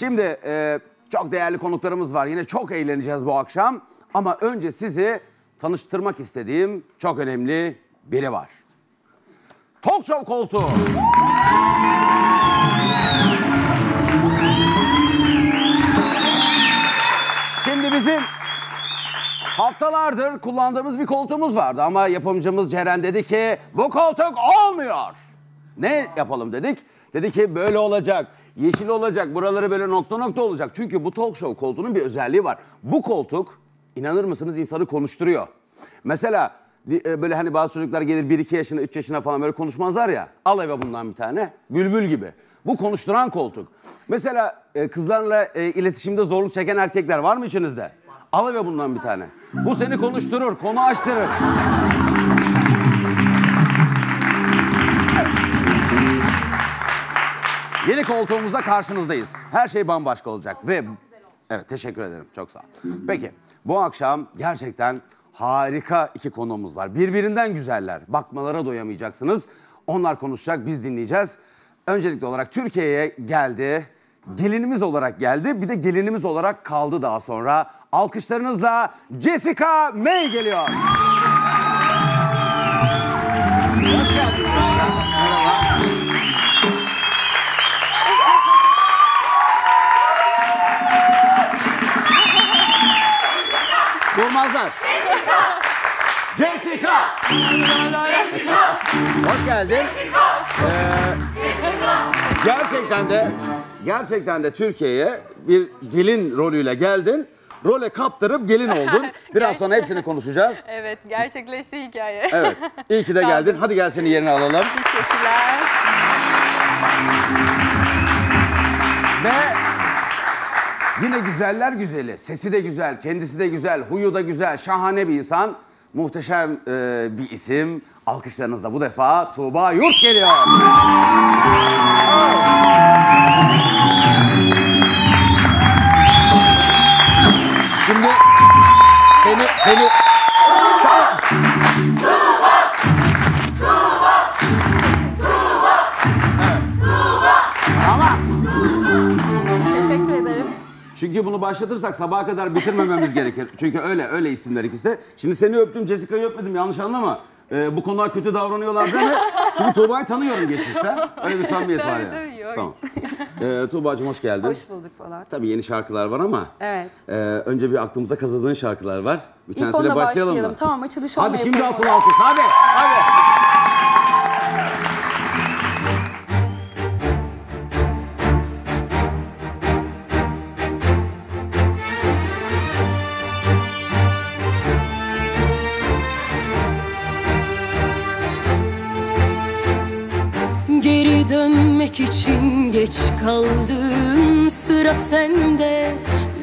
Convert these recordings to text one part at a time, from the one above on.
şimdi e, çok değerli konuklarımız var. Yine çok eğleneceğiz bu akşam. Ama önce sizi tanıştırmak istediğim çok önemli biri var. Talk Show koltuğu. Şimdi bizim haftalardır kullandığımız bir koltuğumuz vardı ama yapımcımız Ceren dedi ki bu koltuk olmuyor. Ne yapalım dedik? Dedi ki böyle olacak. Yeşil olacak. Buraları böyle nokta nokta olacak. Çünkü bu talk show koltuğunun bir özelliği var. Bu koltuk inanır mısınız insanı konuşturuyor. Mesela e, böyle hani bazı çocuklar gelir 1-2 yaşına 3 yaşına falan böyle konuşmazlar ya. Al eve bundan bir tane. Bülbül gibi. Bu konuşturan koltuk. Mesela e, kızlarla e, iletişimde zorluk çeken erkekler var mı içinizde? Al eve bundan bir tane. Bu seni konuşturur, konu açtırır. Yeni koltuğumuzda karşınızdayız. Her şey bambaşka olacak ve Evet teşekkür ederim. Çok sağ ol. Peki bu akşam gerçekten harika iki konuğumuz var. Birbirinden güzeller. Bakmalara doyamayacaksınız. Onlar konuşacak, biz dinleyeceğiz. Öncelikli olarak Türkiye'ye geldi. Gelinimiz olarak geldi. Bir de gelinimiz olarak kaldı daha sonra. Alkışlarınızla Jessica May geliyor. Durmazlar. Jessica. Hoş geldin. Ee, gerçekten de gerçekten de Türkiye'ye bir gelin rolüyle geldin. Role kaptırıp gelin oldun. Biraz sonra hepsini konuşacağız. Evet, gerçekleşti hikaye. Evet. İyi ki de geldin. Hadi gel seni yerine alalım. Teşekkürler. Ve yine güzeller güzeli. Sesi de güzel, kendisi de güzel, huyu da güzel, şahane bir insan. Muhteşem e, bir isim. Alkışlarınızla bu defa Tuğba Yurt geliyor. Şimdi seni seni Çünkü bunu başlatırsak sabaha kadar bitirmememiz gerekir. Çünkü öyle öyle isimler ikisi de. Şimdi seni öptüm, Jessica'yı öpmedim yanlış anlama. Ee, bu konuda kötü davranıyorlar değil mi? Çünkü Tuğba'yı tanıyorum geçmişten. Öyle bir samimiyet var Tabii, yani. tabii, yok Tamam. Ee, Tuğba'cığım hoş geldin. Hoş bulduk Polat. Tabii yeni şarkılar var ama. Evet. e, önce bir aklımıza kazıdığın şarkılar var. Bir İlk tanesiyle onunla başlayalım, başlayalım. mı? Tamam açılış onunla Hadi şimdi yapalım. asıl alkış. Hadi. Hadi. Dönmek için geç kaldın. Sıra sende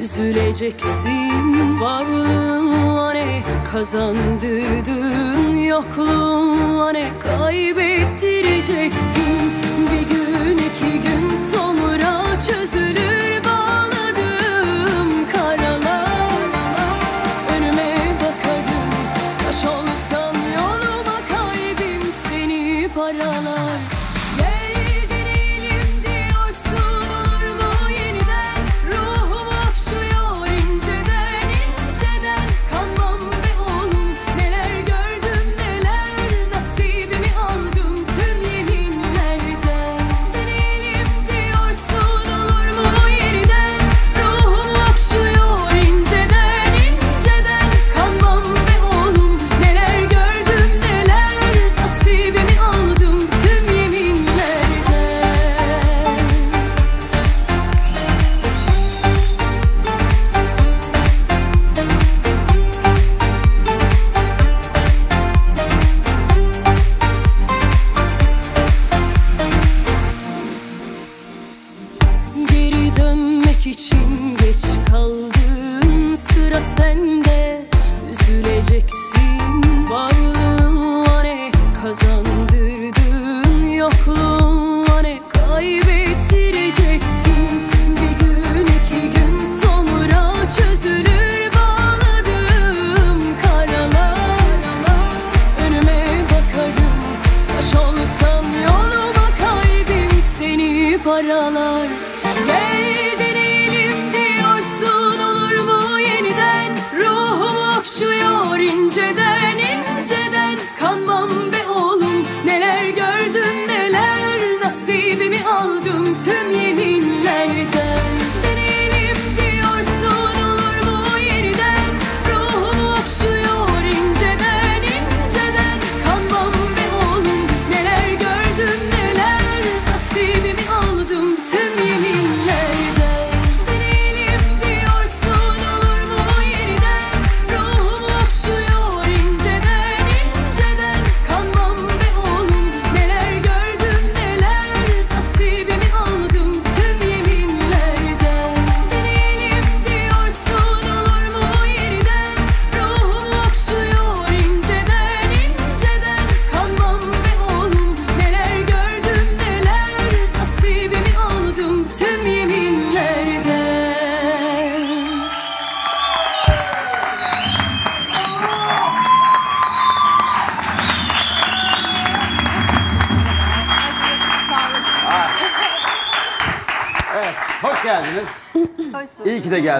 Üzüleceksin. Varlığın ne kazandırdın? Yokluğun ne kaybettireceksin? Bir gün iki gün sonra çözülür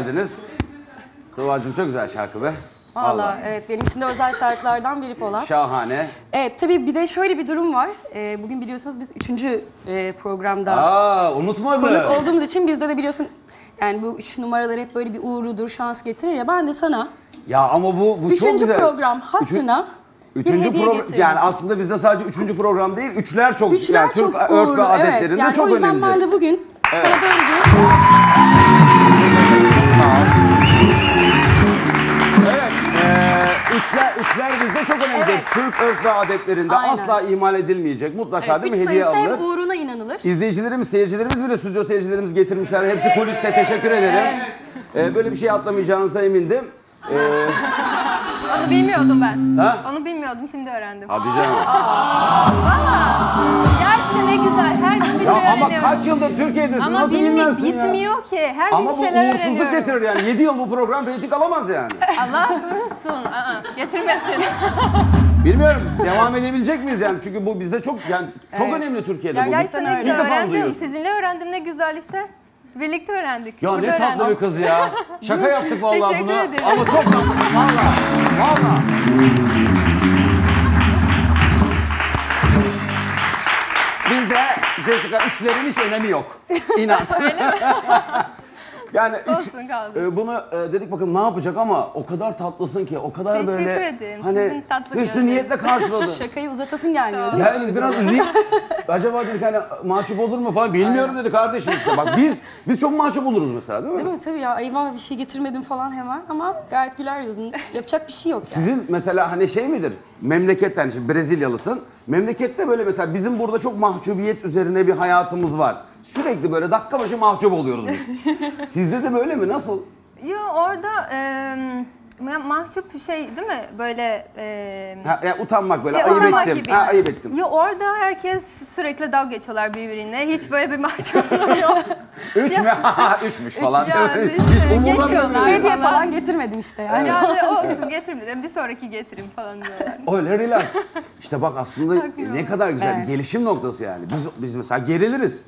geldiniz. Tuğba'cığım çok güzel şarkı be. Valla evet benim için de özel şarkılardan biri Polat. Şahane. Evet tabii bir de şöyle bir durum var. Ee, bugün biliyorsunuz biz üçüncü e, programda Aa unutmadı. konuk olduğumuz için bizde de biliyorsun yani bu üç numaralar hep böyle bir uğrudur, şans getirir ya. Ben de sana Ya ama bu, bu çok üçüncü güzel. program hatırına Üçüncü program getirdim. yani aslında bizde sadece üçüncü program değil, üçler çok Üçler yani çok Türk uğurlu. örf ve adetlerinde evet. yani çok o yüzden önemli. ben de bugün sana böyle bir üçler, üçler bizde çok önemlidir. Evet. Türk örf ve adetlerinde Aynen. asla ihmal edilmeyecek. Mutlaka evet, değil üç mi? Hediye alınır. hep uğruna inanılır. İzleyicilerimiz, seyircilerimiz bile stüdyo seyircilerimiz getirmişler. Hepsi kuliste teşekkür ederim. Eee, böyle bir şey atlamayacağınıza emindim. Eee, Onu bilmiyordum ben. Ha? Onu bilmiyordum şimdi öğrendim. hadi canım. Gerçekten ne güzel. Her gün bir Ya şey ama öğreniyorum. kaç yıldır Türkiye'desin? Ama Nasıl bilmek bilmezsin ya? bitmiyor ki. Her gün Ama bir bu şeyler uğursuzluk öğreniyorum. getirir yani. 7 yıl bu program reyting alamaz yani. Allah korusun. Aa, getirmesin. Bilmiyorum devam edebilecek miyiz yani? Çünkü bu bizde çok yani çok önemli Türkiye'de bu. Gerçekten öyle. defa öğrendim. duyuyorsun? Sizinle öğrendim ne güzel işte. Birlikte öğrendik. Ya Burada ne tatlı öğrendim. bir kız ya. Şaka yaptık vallahi Teşekkür bunu. ederim. Ama çok tatlı. Valla. Valla. Bizde Jessica üçlerin hiç önemi yok. İnan. yani üç, Olsun kaldı. e, bunu e, dedik bakalım ne yapacak ama o kadar tatlısın ki o kadar Teşekkür böyle ederim. hani Sizin tatlı gözleriniz. niyetle karşıladı. Şakayı uzatasın gelmiyor değil mi? Yani biraz üzeyim. Acaba dedik hani mahcup olur mu falan bilmiyorum dedi kardeşim işte. Bak biz biz çok mahcup oluruz mesela değil mi? Değil mi? Tabii ya eyvah bir şey getirmedim falan hemen ama gayet güler yüzün. Yapacak bir şey yok yani. Sizin mesela hani şey midir? Memleketten şimdi Brezilyalısın. Memlekette böyle mesela bizim burada çok mahcubiyet üzerine bir hayatımız var. Sürekli böyle dakika başı mahcup oluyoruz biz. Sizde de böyle mi? Nasıl? Yo orada e, mahcup şey değil mi? Böyle e, Ha, yani utanmak böyle Ya, ayıp utanmak ettim. gibi. Ha, ayıp ettim. Ya orada herkes sürekli dalga geçiyorlar birbirine. Hiç böyle bir mahcupluk yok. Üç mü? Üçmüş falan. yani Hiç umurlarında. Hediye falan. getirmedim işte yani. yani olsun getirmedim. Bir sonraki getirin falan diyorlar. Öyle relax. İşte bak aslında ne kadar güzel Evet. bir gelişim noktası yani. Biz biz mesela geriliriz.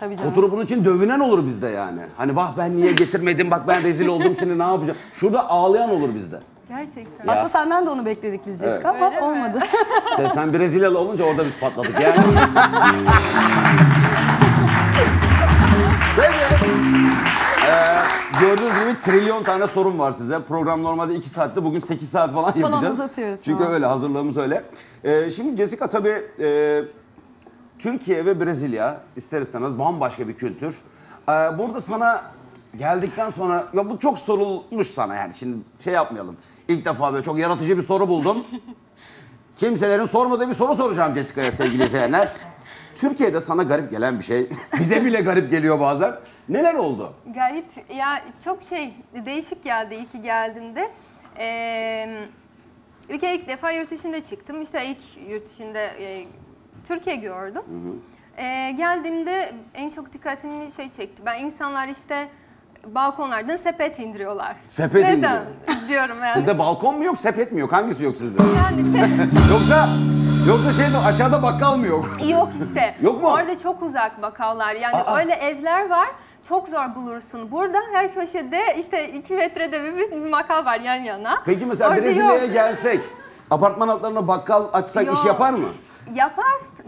Tabii canım. Oturup bunun için dövünen olur bizde yani. Hani bak ben niye getirmedim, bak ben rezil oldum şimdi ne yapacağım. Şurada ağlayan olur bizde. Gerçekten. Aslında senden de onu bekledik biz Jessica ama Öyle mi? olmadı. İşte sen Brezilyalı olunca orada biz patladık yani. Peki. Ee, gördüğünüz gibi trilyon tane sorun var size. Program normalde 2 saatte bugün 8 saat falan yapacağız. uzatıyoruz Çünkü falan. öyle hazırlığımız öyle. Ee, şimdi Jessica tabii e, Türkiye ve Brezilya ister istemez bambaşka bir kültür. Ee, burada sana geldikten sonra ya bu çok sorulmuş sana yani şimdi şey yapmayalım. İlk defa böyle çok yaratıcı bir soru buldum. Kimselerin sormadığı bir soru soracağım Jessica'ya sevgili izleyenler. Türkiye'de sana garip gelen bir şey, bize bile garip geliyor bazen. Neler oldu? Garip ya çok şey değişik geldi iyi ki geldiğimde. Ee, bir kere ilk defa yurt dışında çıktım. İşte ilk yurt dışında e, Türkiye gördüm. Ee, geldiğimde en çok dikkatimi şey çekti. Ben insanlar işte balkonlardan sepet indiriyorlar. Sepet Neden indiriyor. diyorum yani. Sizde balkon mu yok, sepet mi yok? Hangisi yok sizde? Yani işte yoksa yoksa şey de aşağıda bakkal mı yok? Yok işte. Yok mu? Orada çok uzak bakkallar. Yani Aa. öyle evler var. Çok zor bulursun. Burada her köşede işte 2 metrede bir, bir bakkal var yan yana. Peki mesela Orada Brezilya'ya gelsek apartman altlarına bakkal açsak iş Yok. yapar mı? Yapar,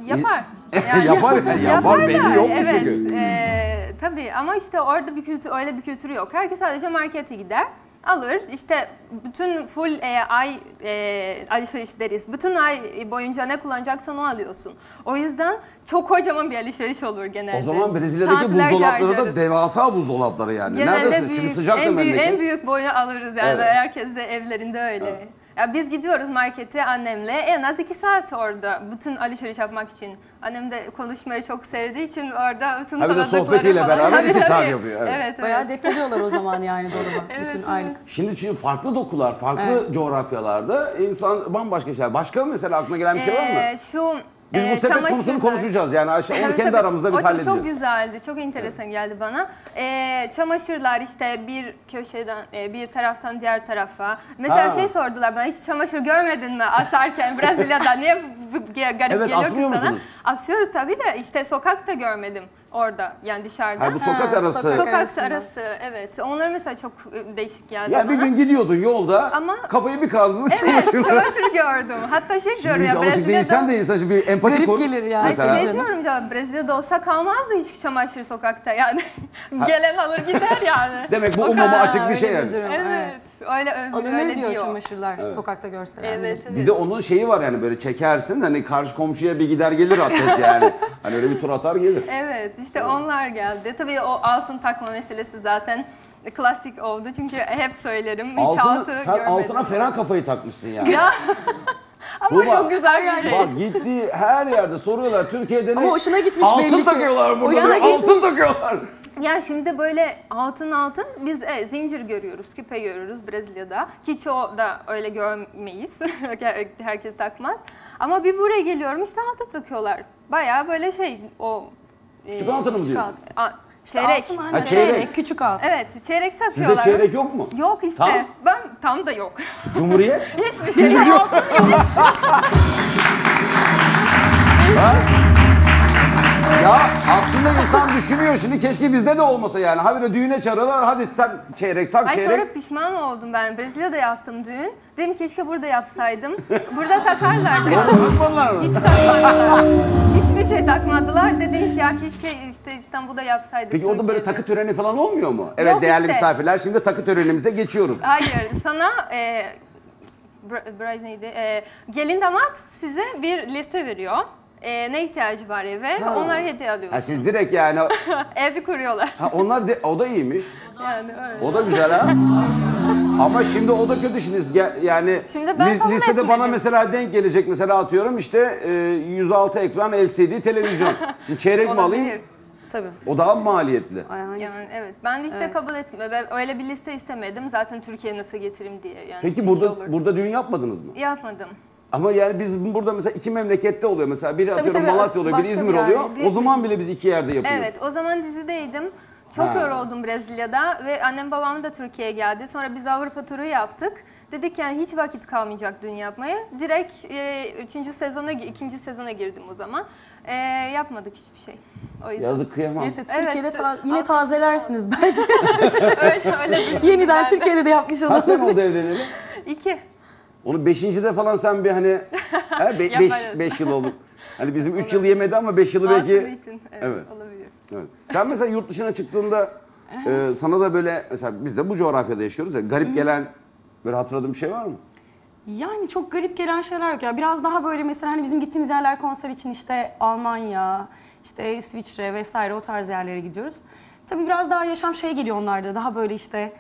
yapar. Yapar, yapar, belli da, yok evet, çünkü? e, tabii ama işte orada bir kültür, öyle bir kültür yok. Herkes sadece markete gider, alır. İşte bütün full e, ay e, alışveriş deriz. Bütün ay boyunca ne kullanacaksan o alıyorsun. O yüzden çok kocaman bir alışveriş olur genelde. O zaman Brezilya'daki Saatlerce buzdolapları da devasa buzdolapları yani. Genelde Neredesiniz? büyük, Çünkü sıcak da en, büyük, memleket. en büyük boyu alırız yani. Evet. Herkes de evlerinde öyle. Ya biz gidiyoruz markete annemle en az iki saat orada bütün alışveriş yapmak için. Annem de konuşmayı çok sevdiği için orada bütün Ha bir de tanıdıkları sohbetiyle falan- beraber Tabii, iki saat tabii. yapıyor, evet. Evet, evet. Bayağı depoluyorlar o zaman yani dolaba bütün aylık. Şimdi çünkü farklı dokular, farklı coğrafyalarda insan bambaşka şeyler. Başka mesela aklına gelen bir şey var mı? Ee, şu Biz bu e, sepet konusunu çamaşırlar- konuşacağız yani aşağı onu kendi aramızda biz o çok, halledeceğiz. çok güzeldi, çok enteresan geldi bana. Ee, çamaşırlar işte bir köşeden, e, bir taraftan diğer tarafa. Mesela Ha. şey sordular bana, hiç çamaşır görmedin mi asarken Brezilya'da? Niye garip Evet, geliyor ki sana? musunuz? Asıyoruz tabii de işte sokakta görmedim. Orada yani dışarıda. Ha, bu sokak Ha, arası. sokak- Sokak arasında. arası evet. Onlar mesela çok e, değişik geldi Ya bir gün gidiyordun yolda, Ama- kafayı bir kaldırdın, Evet, çamaşırlar. çamaşır gördüm. Hatta şey Şimdi diyorum hiç ya alışık Brezilya'da... değilsen de insan şimdi bir empati Garip kur. gelir ya. Ay Mesela. şey diyorum ya Brezilya'da olsa kalmazdı hiç çamaşır sokakta yani. Gelen alır gider yani. Demek bu O umuma kadar. açık bir şey yani. Evet. Öyle özgür Alınır öyle diyor diyor. çamaşırlar sokakta görseler. Evet, evet. Bir de onun şeyi var yani böyle çekersin hani karşı komşuya bir gider gelir atlet yani. Hani öyle bir tur atar gelir. Evet işte onlar geldi. Tabii o altın takma meselesi zaten klasik oldu çünkü hep söylerim hiç Altına, altı sen görmedim. altına ferah kafayı takmışsın yani. Ya. Ama Tuğba, çok güzel şey. Bak gittiği her yerde soruyorlar Türkiye'de ne? Ama hoşuna gitmiş altın belli ki. takıyorlar burada. Hoşuna altın gitmiş. takıyorlar. Ya şimdi böyle altın altın biz e, zincir görüyoruz, küpe görüyoruz Brezilya'da. Ki çoğu da öyle görmeyiz. Herkes takmaz. Ama bir buraya geliyorum işte altın takıyorlar. Bayağı böyle şey o... Küçük altını mı Küçük diyorsun? altın. çeyrek. altın. Ha, çeyrek. Küçük altın. Evet çeyrek Sizde takıyorlar. çeyrek yok mu? Yok işte. Tam? Ben tam da yok. Cumhuriyet? Hiçbir şey yok. Altın yok. Ya aslında insan düşünüyor şimdi keşke bizde de olmasa yani. Habire düğüne çağırıyorlar hadi tak çeyrek tak Ay çeyrek. sonra pişman oldum ben. Brezilya'da yaptım düğün. Dedim keşke burada yapsaydım. Burada takarlardı. Takmadılar mı? Hiç takmadılar. Hiçbir şey takmadılar. Dedim ki ya keşke işte İstanbul'da yapsaydık. Peki orada böyle Türkiye'de. takı töreni falan olmuyor mu? Evet Yok değerli işte. misafirler şimdi takı törenimize geçiyoruz. Hayır sana e, br- bride neydi? E, gelin damat size bir liste veriyor. E, ne ihtiyacı var eve? Ha. Onları hediye Ha alıyorsun. siz direkt yani Evi kuruyorlar. ha onlar de, o da iyiymiş. Yani öyle. O da güzel ha. Ama şimdi o da kötü şimdi yani Şimdi ben li- listede etmedim. bana mesela denk gelecek mesela atıyorum işte e, 106 ekran LCD televizyon. Şimdi çeyrek mi alayım? Tabii. O daha maliyetli. Yani evet. Ben de işte Evet. kabul etme. Ben öyle bir liste istemedim. Zaten Türkiye'ye nasıl getireyim diye. Yani Peki burada olur. burada düğün yapmadınız mı? Yapmadım. Ama yani biz burada mesela iki memlekette oluyor. Mesela biri Tabii, atıyorum tabii. Malatya oluyor, biri İzmir bir oluyor. yerde. O zaman bile biz iki yerde yapıyoruz. Evet, o zaman dizideydim. Çok Ha. yoruldum Brezilya'da ve annem babam da Türkiye'ye geldi. Sonra biz Avrupa turu yaptık. Dedik yani hiç vakit kalmayacak düğün yapmaya. Direkt e, üçüncü sezona, ikinci sezona girdim o zaman. E, yapmadık hiçbir şey. O yüzden. Yazık kıyamam. Neyse Evet, Türkiye'de ta- evet. yine Altın tazelersiniz belki. öyle, öyle Yeniden. Türkiye'de de yapmış Kaç olursunuz. sene oldu evleneli? İki. Onu beşincide falan sen bir hani he, be- beş, Yaparız. beş yıl oldu. Hani bizim üç yıl yemedi ama beş yılı belki... için. Evet, Evet. olabilir. Evet. Sen mesela yurt dışına çıktığında e, sana da böyle mesela biz de bu coğrafyada yaşıyoruz ya garip gelen böyle hatırladığın bir şey var mı? Yani çok garip gelen şeyler yok ya. Biraz daha böyle mesela hani bizim gittiğimiz yerler konser için işte Almanya, işte İsviçre vesaire o tarz yerlere gidiyoruz. Tabii biraz daha yaşam şey geliyor onlarda. Daha böyle işte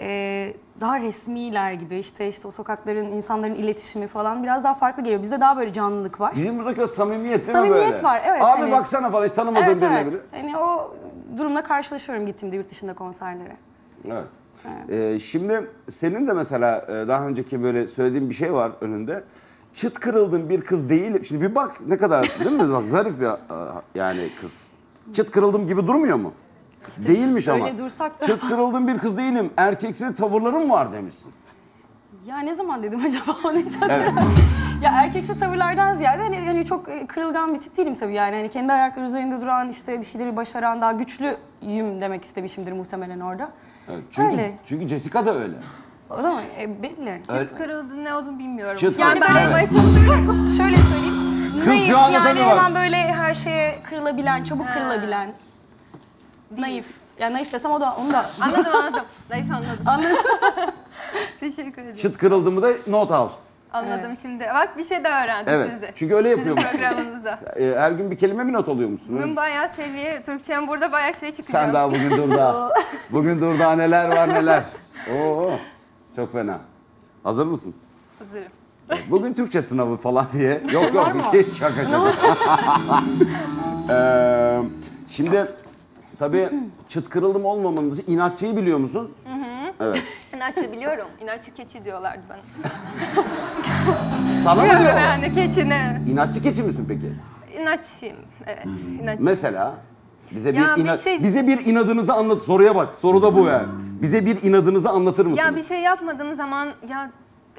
e, daha resmiler gibi işte işte o sokakların insanların iletişimi falan biraz daha farklı geliyor. Bizde daha böyle canlılık var. Bizim buradaki o samimiyet değil Samimiyet mi böyle? var, evet, Abi hani- baksana falan hiç tanımadığım Evet birine evet. bile. Hani o durumla karşılaşıyorum gittiğimde yurt dışında konserlere. Evet. Ee, şimdi senin de mesela e, daha önceki böyle söylediğin bir şey var önünde. Çıt kırıldığın bir kız değil. Şimdi bir bak ne kadar değil mi? Bak zarif bir e, yani kız. Çıt kırıldım gibi durmuyor mu? Değilmiş ama. öyle dursak da- Çıt kırıldığım bir kız değilim. Erkeksi tavırlarım var demişsin. Ya ne zaman dedim acaba onu hiç hatırlamıyorum. Ya erkeksi tavırlardan ziyade hani, hani çok e, kırılgan bir tip değilim tabii yani. Hani kendi ayakları üzerinde duran işte bir şeyleri başaran daha güçlüyüm demek istemişimdir muhtemelen orada. Evet, çünkü, Öyle. çünkü Jessica da öyle. O da mı? E, belli. Çıt kırıldı ne olduğunu bilmiyorum. Çıt yani ben kırıldı, evet. Şöyle söyleyeyim. Naif şu anda yani tabii bak. hemen böyle her şeye kırılabilen, çabuk Ha. kırılabilen. Naif. Ya naif desem o da onu da Anladım anladım. Zayıf anladım. anladım. Teşekkür ederim. Çıt kırıldığımı da not al. Anladım şimdi. Bak bir şey daha öğrendim Evet. sizde. Çünkü öyle Sizin yapıyormuş. programınızda. Ee, her gün bir kelime mi not alıyor musun? Bugün bayağı seviye, Türkçem burada bayağı şey çıkıyor. Sen daha bugün dur daha. bugün dur daha neler var neler. Oo, çok fena. Hazır mısın? Hazırım. Bugün Türkçe sınavı falan diye. Yok yok bir şey şaka şaka. Ee, şimdi tabii çıt kırıldım olmamanın dışı inatçıyı biliyor musun? Evet. İnatçı biliyorum. İnatçı keçi diyorlardı bana. Sana mı diyor? yani keçine. İnatçı keçi misin peki? İnatçıyım. Evet. İnatçı. Mesela bize Ya bir, bir inat, şey- bize bir inadınızı anlat. Soruya bak. Soru da bu yani. Bize bir inadınızı anlatır mısın? Ya bir şey yapmadığım zaman ya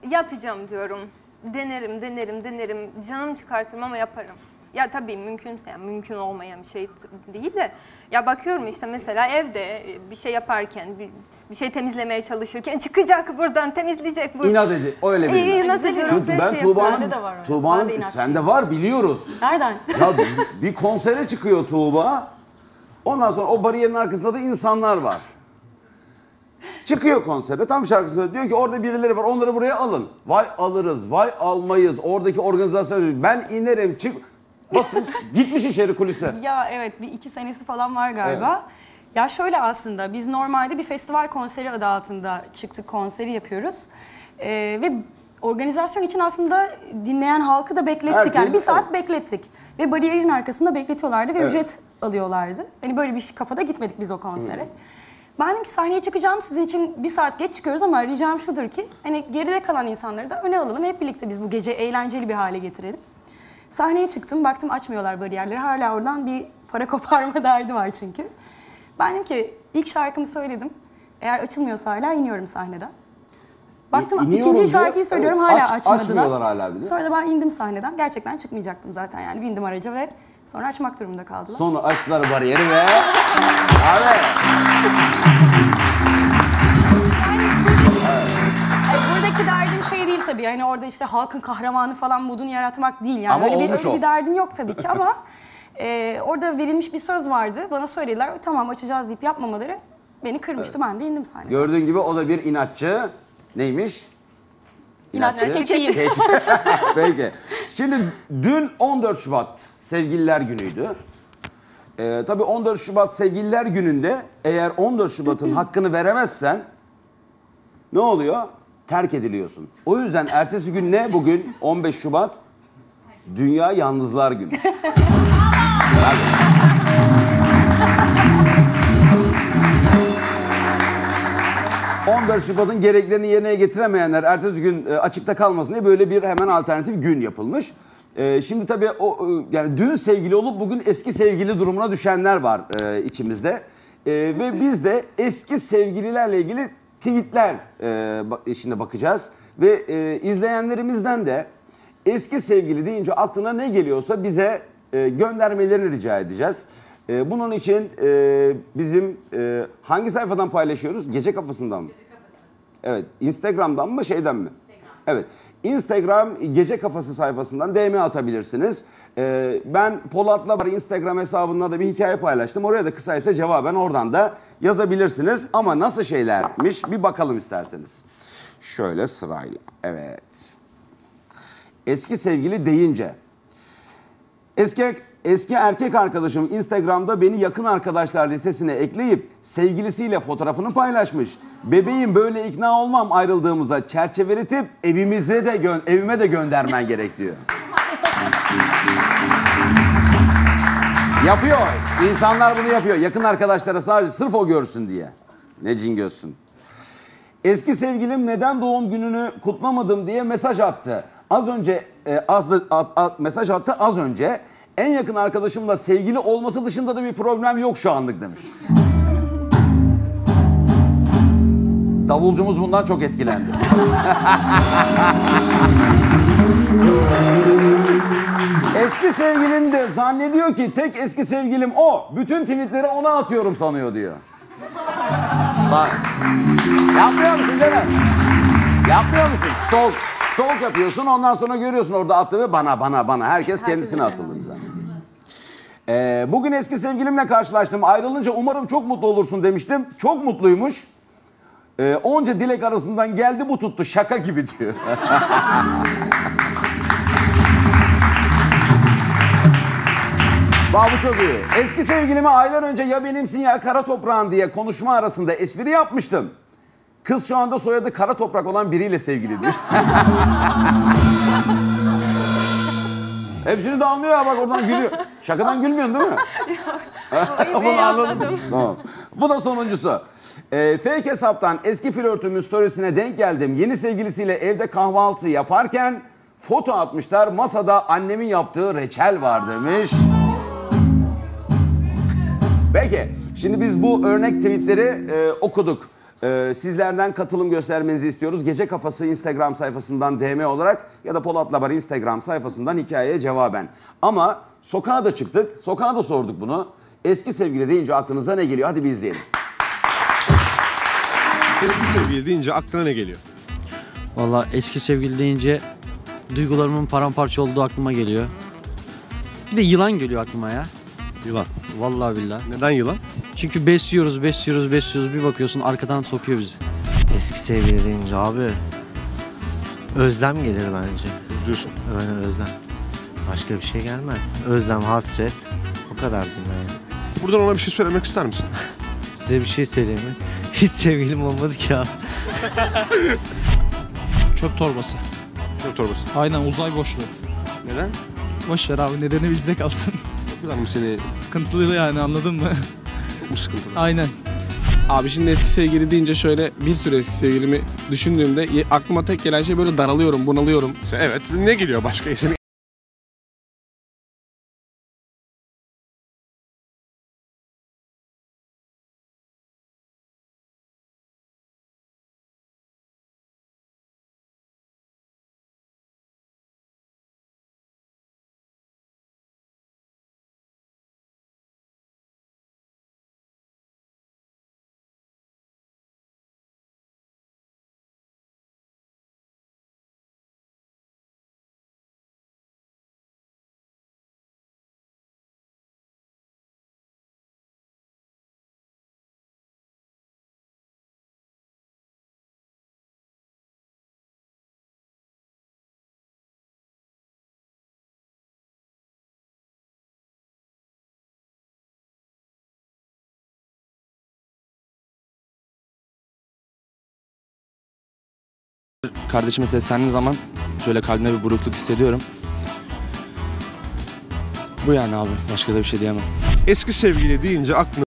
yapacağım diyorum. Denerim, denerim, denerim. Canım çıkartırım ama yaparım. Ya tabii mümkünse yani mümkün olmayan bir şey değil de ya bakıyorum işte mesela evde e, bir şey yaparken bir, bir şey temizlemeye çalışırken çıkacak buradan temizleyecek bu. İnat edi. Öyle bir İyi, inat. ediyorum. Çünkü ben şey Tuğba'nın, Tuğba'nın sende var biliyoruz. Nereden? Ya bir- bir konsere çıkıyor Tuğba. Ondan sonra o bariyerin arkasında da insanlar var. Çıkıyor konserde tam şarkısında diyor ki orada birileri var onları buraya alın. Vay alırız, vay almayız. Oradaki organizasyon ben inerim çık. Basın gitmiş içeri kulise. Ya evet bir iki senesi falan var galiba. Ya şöyle aslında biz normalde bir festival konseri adı altında çıktık konseri yapıyoruz. Ee, ve organizasyon için aslında dinleyen halkı da beklettik. Herkes- yani bir saat evet. beklettik. Ve bariyerin arkasında bekletiyorlardı ve Evet. ücret alıyorlardı. Hani böyle bir kafada gitmedik biz o konsere. Ben dedim ki sahneye çıkacağım sizin için bir saat geç çıkıyoruz ama ricam şudur ki hani geride kalan insanları da öne alalım. Hep birlikte biz bu gece eğlenceli bir hale getirelim. Sahneye çıktım, baktım açmıyorlar bariyerleri. Hala oradan bir para koparma derdi var çünkü. Ben dedim ki ilk şarkımı söyledim. Eğer açılmıyorsa hala iniyorum sahneden. Baktım iniyorum ikinci diyor. şarkıyı söylüyorum Evet, hala aç- açmadılar. açmıyorlar hala bir de. Sonra da ben indim sahneden. Gerçekten çıkmayacaktım zaten yani. Bindim araca ve sonra açmak durumunda kaldılar. Sonra açtılar bariyeri ve... Abi. Şey değil tabii. Hani orada işte halkın kahramanı falan modunu yaratmak değil. Yani Ama öyle bir, öyle o. bir derdim yok tabii ki ama e, orada verilmiş bir söz vardı. Bana söylediler tamam açacağız deyip yapmamaları beni kırmıştı. Ben de indim sahneye. Gördüğün gibi o da bir inatçı. Neymiş? İnatçı keçiyim. Keçi. Peki. Şimdi dün 14 Şubat Sevgililer Günü'ydü. Ee, tabii 14 Şubat Sevgililer Günü'nde eğer 14 Şubat'ın hakkını veremezsen ne oluyor? Terk ediliyorsun. O yüzden ertesi gün ne bugün 15 Şubat? Dünya Yalnızlar Günü. 14 Şubat'ın gereklerini yerine getiremeyenler ertesi gün e, açıkta kalmasın diye böyle bir hemen alternatif gün yapılmış. E, şimdi tabii o e, yani dün sevgili olup bugün eski sevgili durumuna düşenler var içimizde. Ve biz de eski sevgililerle ilgili tweetler e, işine bakacağız. Ve e, izleyenlerimizden de eski sevgili deyince aklına ne geliyorsa bize e, göndermelerini rica edeceğiz. E, bunun için e, bizim e, hangi sayfadan paylaşıyoruz? Gece kafasından mı? Evet. Instagram'dan mı şeyden mi? Evet. Instagram Gece Kafası sayfasından DM atabilirsiniz. Ee, ben Polat'la var Instagram hesabında da bir hikaye paylaştım. Oraya da kısaysa cevaben oradan da yazabilirsiniz. Ama nasıl şeylermiş bir bakalım isterseniz. Şöyle sırayla. Evet. Eski sevgili deyince. Eski eski erkek arkadaşım Instagram'da beni yakın arkadaşlar listesine ekleyip sevgilisiyle fotoğrafını paylaşmış. Bebeğim böyle ikna olmam ayrıldığımıza çerçeveletip evimize de evime de göndermen gerek diyor. Yapıyor. İnsanlar bunu yapıyor. Yakın arkadaşlara sadece sırf o görsün diye. Ne cin gözsün. Eski sevgilim neden doğum gününü kutlamadım diye mesaj attı. Az önce e, az, a- a- mesaj attı az önce. En yakın arkadaşımla sevgili olması dışında da bir problem yok şu anlık demiş. Davulcumuz bundan çok etkilendi. eski sevgilim de zannediyor ki tek eski sevgilim o. Bütün tweetleri ona atıyorum sanıyor diyor. Sa- Yapmıyor musun canım? Yapmıyor musun? Stalk. Stalk yapıyorsun ondan sonra görüyorsun orada attığı bana bana bana. Herkes kendisine atıldı zannediyor. Ee, bugün eski sevgilimle karşılaştım. Ayrılınca umarım çok mutlu olursun demiştim. Çok mutluymuş. Ee, onca dilek arasından geldi bu tuttu şaka gibi diyor. Bak bu çok iyi. Eski sevgilime aylar önce ya benimsin ya kara toprağın diye konuşma arasında espri yapmıştım. Kız şu anda soyadı kara toprak olan biriyle sevgili diyor. Hepsini de anlıyor ya bak oradan gülüyor. Şakadan gülmüyorsun değil mi? Bunu anladım. Tamam. Bu da sonuncusu. Ee, fake hesaptan eski flörtümün storiesine denk geldim. Yeni sevgilisiyle evde kahvaltı yaparken foto atmışlar. Masada annemin yaptığı reçel var demiş. Peki. Şimdi biz bu örnek tweetleri e, okuduk. Ee, sizlerden katılım göstermenizi istiyoruz. Gece Kafası Instagram sayfasından DM olarak ya da Polat Labar Instagram sayfasından hikayeye cevaben. Ama sokağa da çıktık. Sokağa da sorduk bunu. Eski sevgili deyince aklınıza ne geliyor? Hadi bir izleyelim. Eski sevgili deyince aklına ne geliyor? Valla eski sevgili deyince duygularımın paramparça olduğu aklıma geliyor. Bir de yılan geliyor aklıma ya. Yılan. Vallahi billahi. Neden yılan? Çünkü besliyoruz, besliyoruz, besliyoruz. Bir bakıyorsun arkadan sokuyor bizi. Eski sevgili deyince abi özlem gelir bence. Özlüyorsun. Öyle özlem. Başka bir şey gelmez. Özlem, hasret. O kadar diyeyim yani. Buradan ona bir şey söylemek ister misin? Size bir şey söyleyeyim mi? Hiç sevgilim olmadı ki abi. Çöp torbası. Çöp torbası. Aynen uzay boşluğu. Neden? Boş ver abi nedeni bizde kalsın. Yılan mı seni Sıkıntılı yani anladın mı? çok mu sıkıntılı? Aynen. Abi şimdi eski sevgili deyince şöyle bir sürü eski sevgilimi düşündüğümde aklıma tek gelen şey böyle daralıyorum, bunalıyorum. Sen- Evet. Ne geliyor başka? Senin Kardeşime seslendiğim zaman şöyle kalbime bir burukluk hissediyorum. Bu yani abi. Başka da bir şey diyemem. eski sevgili deyince aklına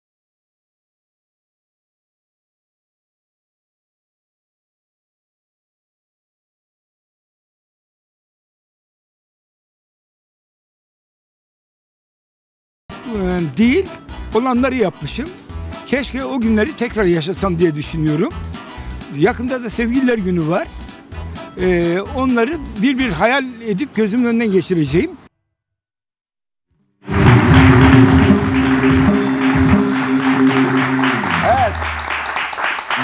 Ee, değil, olanları yapmışım. Keşke o günleri tekrar yaşasam diye düşünüyorum. Yakında da sevgililer günü var. Ee, onları bir bir hayal edip gözümün önünden geçireceğim. Evet.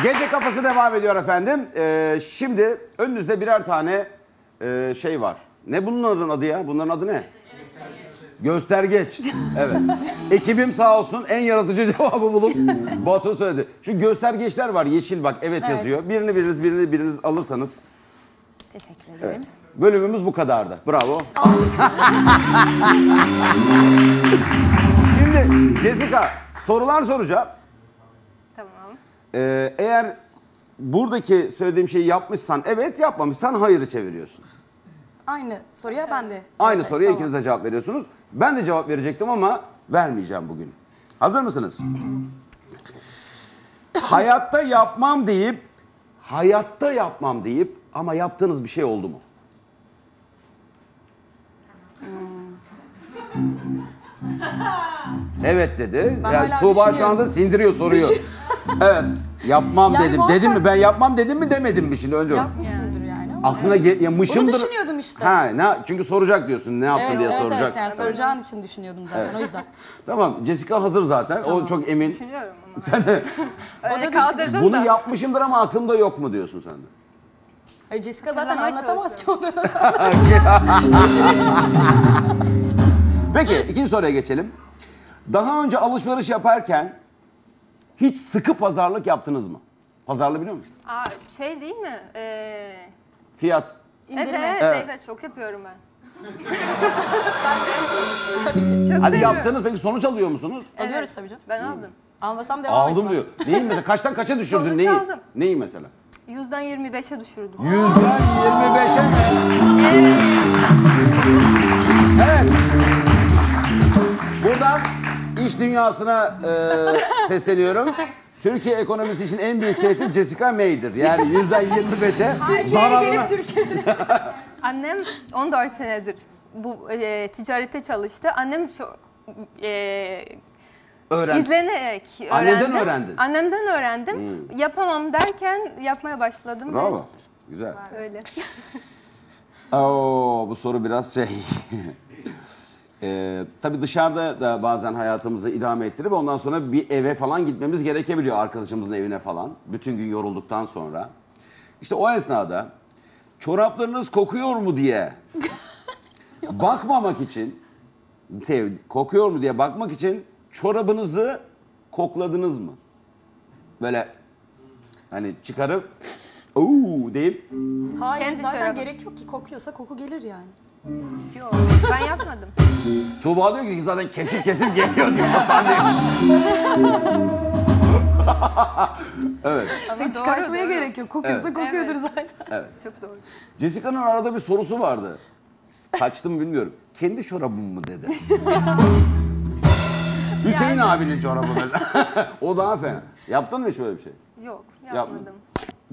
Gece kafası devam ediyor efendim. Ee, şimdi önünüzde birer tane e, şey var. Ne bunların adı ya? Bunların adı ne? Göstergeç. Evet. Ekibim sağ olsun en yaratıcı cevabı bulup Batu söyledi. Şu göstergeçler var yeşil bak evet, yazıyor. Birini biriniz birini biriniz alırsanız. Teşekkür ederim. Bölümümüz bu kadardı. Bravo. Şimdi Jessica sorular soracağım. Tamam. Ee, eğer buradaki söylediğim şeyi yapmışsan evet yapmamışsan hayırı çeviriyorsun. Aynı soruya ben de. Aynı Evet, soruya tamam. ikiniz de cevap veriyorsunuz. Ben de cevap verecektim ama vermeyeceğim bugün. Hazır mısınız? hayatta yapmam deyip, hayatta yapmam deyip ama yaptığınız bir şey oldu mu? Evet dedi. Ben yani hala Tuğba şu düşünüyorum. anda sindiriyor soruyu. evet. Yapmam Yani dedim. muhakkak- Dedim mi? Ben yapmam dedim mi demedim mi şimdi önce? Ama. Aklına ge- ya mışımdır. Onu düşünüyordum işte. Ha, ne, çünkü soracak diyorsun. Ne yaptın Evet, diye evet, soracak. evet yani soracağın için düşünüyordum zaten o yüzden. Tamam Jessica hazır zaten. O çok emin. Düşünüyorum ama. Öyle O da kaldırdım Bunu da. yapmışımdır ama aklımda yok mu diyorsun sen de? Ay, Jessica zaten Hatırlamaya anlatamaz ki onu. Peki ikinci soruya geçelim. Daha önce alışveriş yaparken hiç sıkı pazarlık yaptınız mı? Pazarlığı biliyor musun? Aa, şey değil mi? Ee, Fiyat. evet, İndirme. evet, Evet. evet, çok yapıyorum ben. Hadi seviyorum. yaptınız peki sonuç alıyor musunuz? Alıyoruz tabii canım. Ben aldım. Almasam devam Aldım etmem. diyor. Neyi mesela? Kaçtan kaça düşürdün? Sonuç Neyi? aldım. Neyi mesela? Yüzden 25'e düşürdüm. Yüzden 25'e mi? Evet. Buradan iş dünyasına e, sesleniyorum. Türkiye ekonomisi için en büyük tehdit Jessica May'dir. Yani yüzden 25'e zararına. Annem 14 senedir bu e, ticarette çalıştı. Annem çok e, Öğren. İzlenerek öğrendim. Anneden öğrendin. Annemden öğrendim. Yapamam derken yapmaya başladım. ve Bravo. Güzel. Öyle. Oo, bu soru biraz şey. Ee, tabii dışarıda da bazen hayatımızı idame ettirip ondan sonra bir eve falan gitmemiz gerekebiliyor arkadaşımızın evine falan. Bütün gün yorulduktan sonra. İşte o esnada çoraplarınız kokuyor mu diye bakmamak için kokuyor mu diye bakmak için çorabınızı kokladınız mı? Böyle hani çıkarıp ooo deyip Hayır Kendi zaten çorabı. gerek yok ki kokuyorsa koku gelir yani. Yok ben yapmadım. Tuğba diyor ki zaten kesip kesip geliyor diyor. De- evet, Ama Çıkartmaya doğru, doğru. gerek yok. Kokuyorsa Evet. kokuyordur zaten. evet. Çok doğru. Jessica'nın arada bir sorusu vardı. Kaçtım bilmiyorum. Kendi çorabım mı dedi. Hüseyin abinin çorabı mesela. o daha fena. Yaptın mı hiç böyle bir şey? Yok Yapmadım. yapmadım.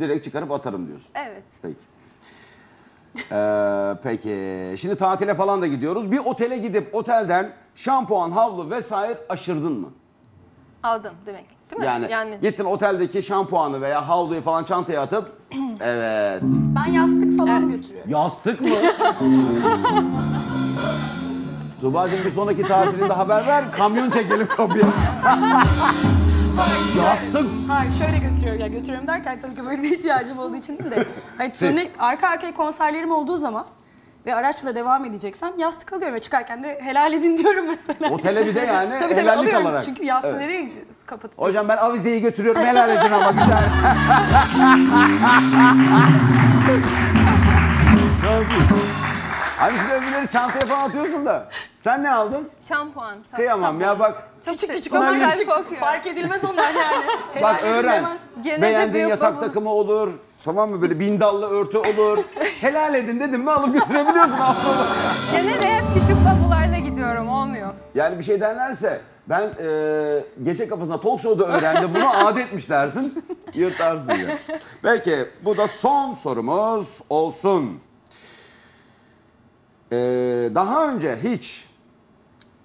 Direkt çıkarıp atarım diyorsun. Evet. Peki. Ee, peki. Şimdi tatile falan da gidiyoruz. Bir otele gidip otelden şampuan, havlu vesaire aşırdın mı? Aldım demek. Değil mi? Yani, gittin oteldeki şampuanı veya havluyu falan çantaya atıp evet. Ben yastık falan götürüyorum. Yastık mı? Tuba'cığım bir sonraki tatilinde haber ver. Kamyon çekelim kapıya. Yastık. Hayır şöyle götürüyorum. Ya götürüyorum derken tabii ki böyle bir ihtiyacım olduğu için değil de. Hani turne, arka arkaya konserlerim olduğu zaman ve araçla devam edeceksem yastık alıyorum ve çıkarken de helal edin diyorum mesela. Otele bir de yani tabii tabii helallik alıyorum. alarak. Çünkü yastığı Evet. nereye kapatıp Hocam ben avizeyi götürüyorum. Helal edin ama güzel. Hani şimdi öbürleri çantaya falan atıyorsun da. Sen ne aldın? Şampuan. sa- Kıyamam ya bak. Çok küçük küçük onlar güzel küçük kokuyor. fark edilmez onlar yani. Bak öğren. Gene de Beğendiğin büyük yatak bavul. takımı olur. Tamam mı böyle bin dallı örtü olur. Helal edin dedim mi alıp götürebiliyorsun aslında. Gene de hep küçük bavullarla gidiyorum. Olmuyor. Yani bir şey derlerse ben e, gece kafasında talk show'da öğrendim bunu adetmiş dersin. Yırtarsın ya. Peki bu da son sorumuz olsun. E, daha önce hiç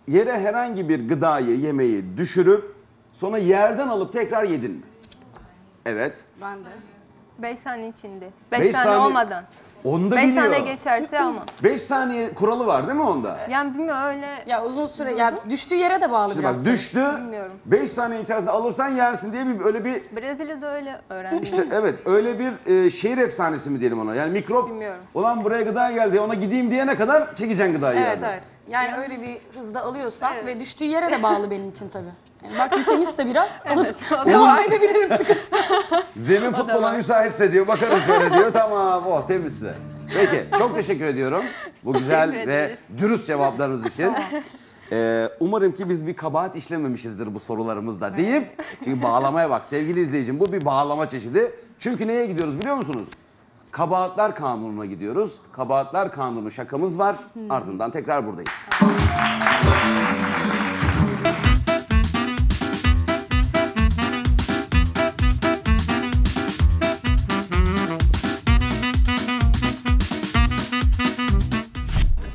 yere herhangi bir gıdayı, yemeği düşürüp sonra yerden alıp tekrar yedin mi? Evet. Ben de. 5 saniye içinde. Beş 5 saniye, saniye- olmadan. Onu da 5 saniye geçerse ama. 5 saniye kuralı var değil mi onda? Yani bilmiyorum öyle Ya uzun süre ya düştüğü yere de bağlı Şimdi biraz. bak düştü. Bilmiyorum. 5 saniye içerisinde alırsan yersin diye bir öyle bir Brezilya'da öyle öğrendim. İşte evet öyle bir e, şehir efsanesi mi diyelim ona? Yani mikrop Bilmiyorum. olan buraya gıda geldi ona gideyim diyene kadar çekeceksin gıdayı Evet yerden. evet. Yani öyle bir hızda alıyorsam Evet. ve düştüğü yere de bağlı benim için tabii. Yani baktım temizse biraz alıp devam edebilirim sıkıntı. Zemin futbola müsaitse diyor bakarız böyle diyor tamam oh temizse. Peki çok teşekkür ediyorum bu güzel Teşekkür ve ederiz. dürüst cevaplarınız için. Ee, umarım ki biz bir kabahat işlememişizdir bu sorularımızda deyip çünkü bağlamaya bak sevgili izleyicim bu bir bağlama çeşidi. Çünkü neye gidiyoruz biliyor musunuz? Kabahatler Kanunu'na gidiyoruz. Kabahatler Kanunu şakamız var. Ardından tekrar buradayız.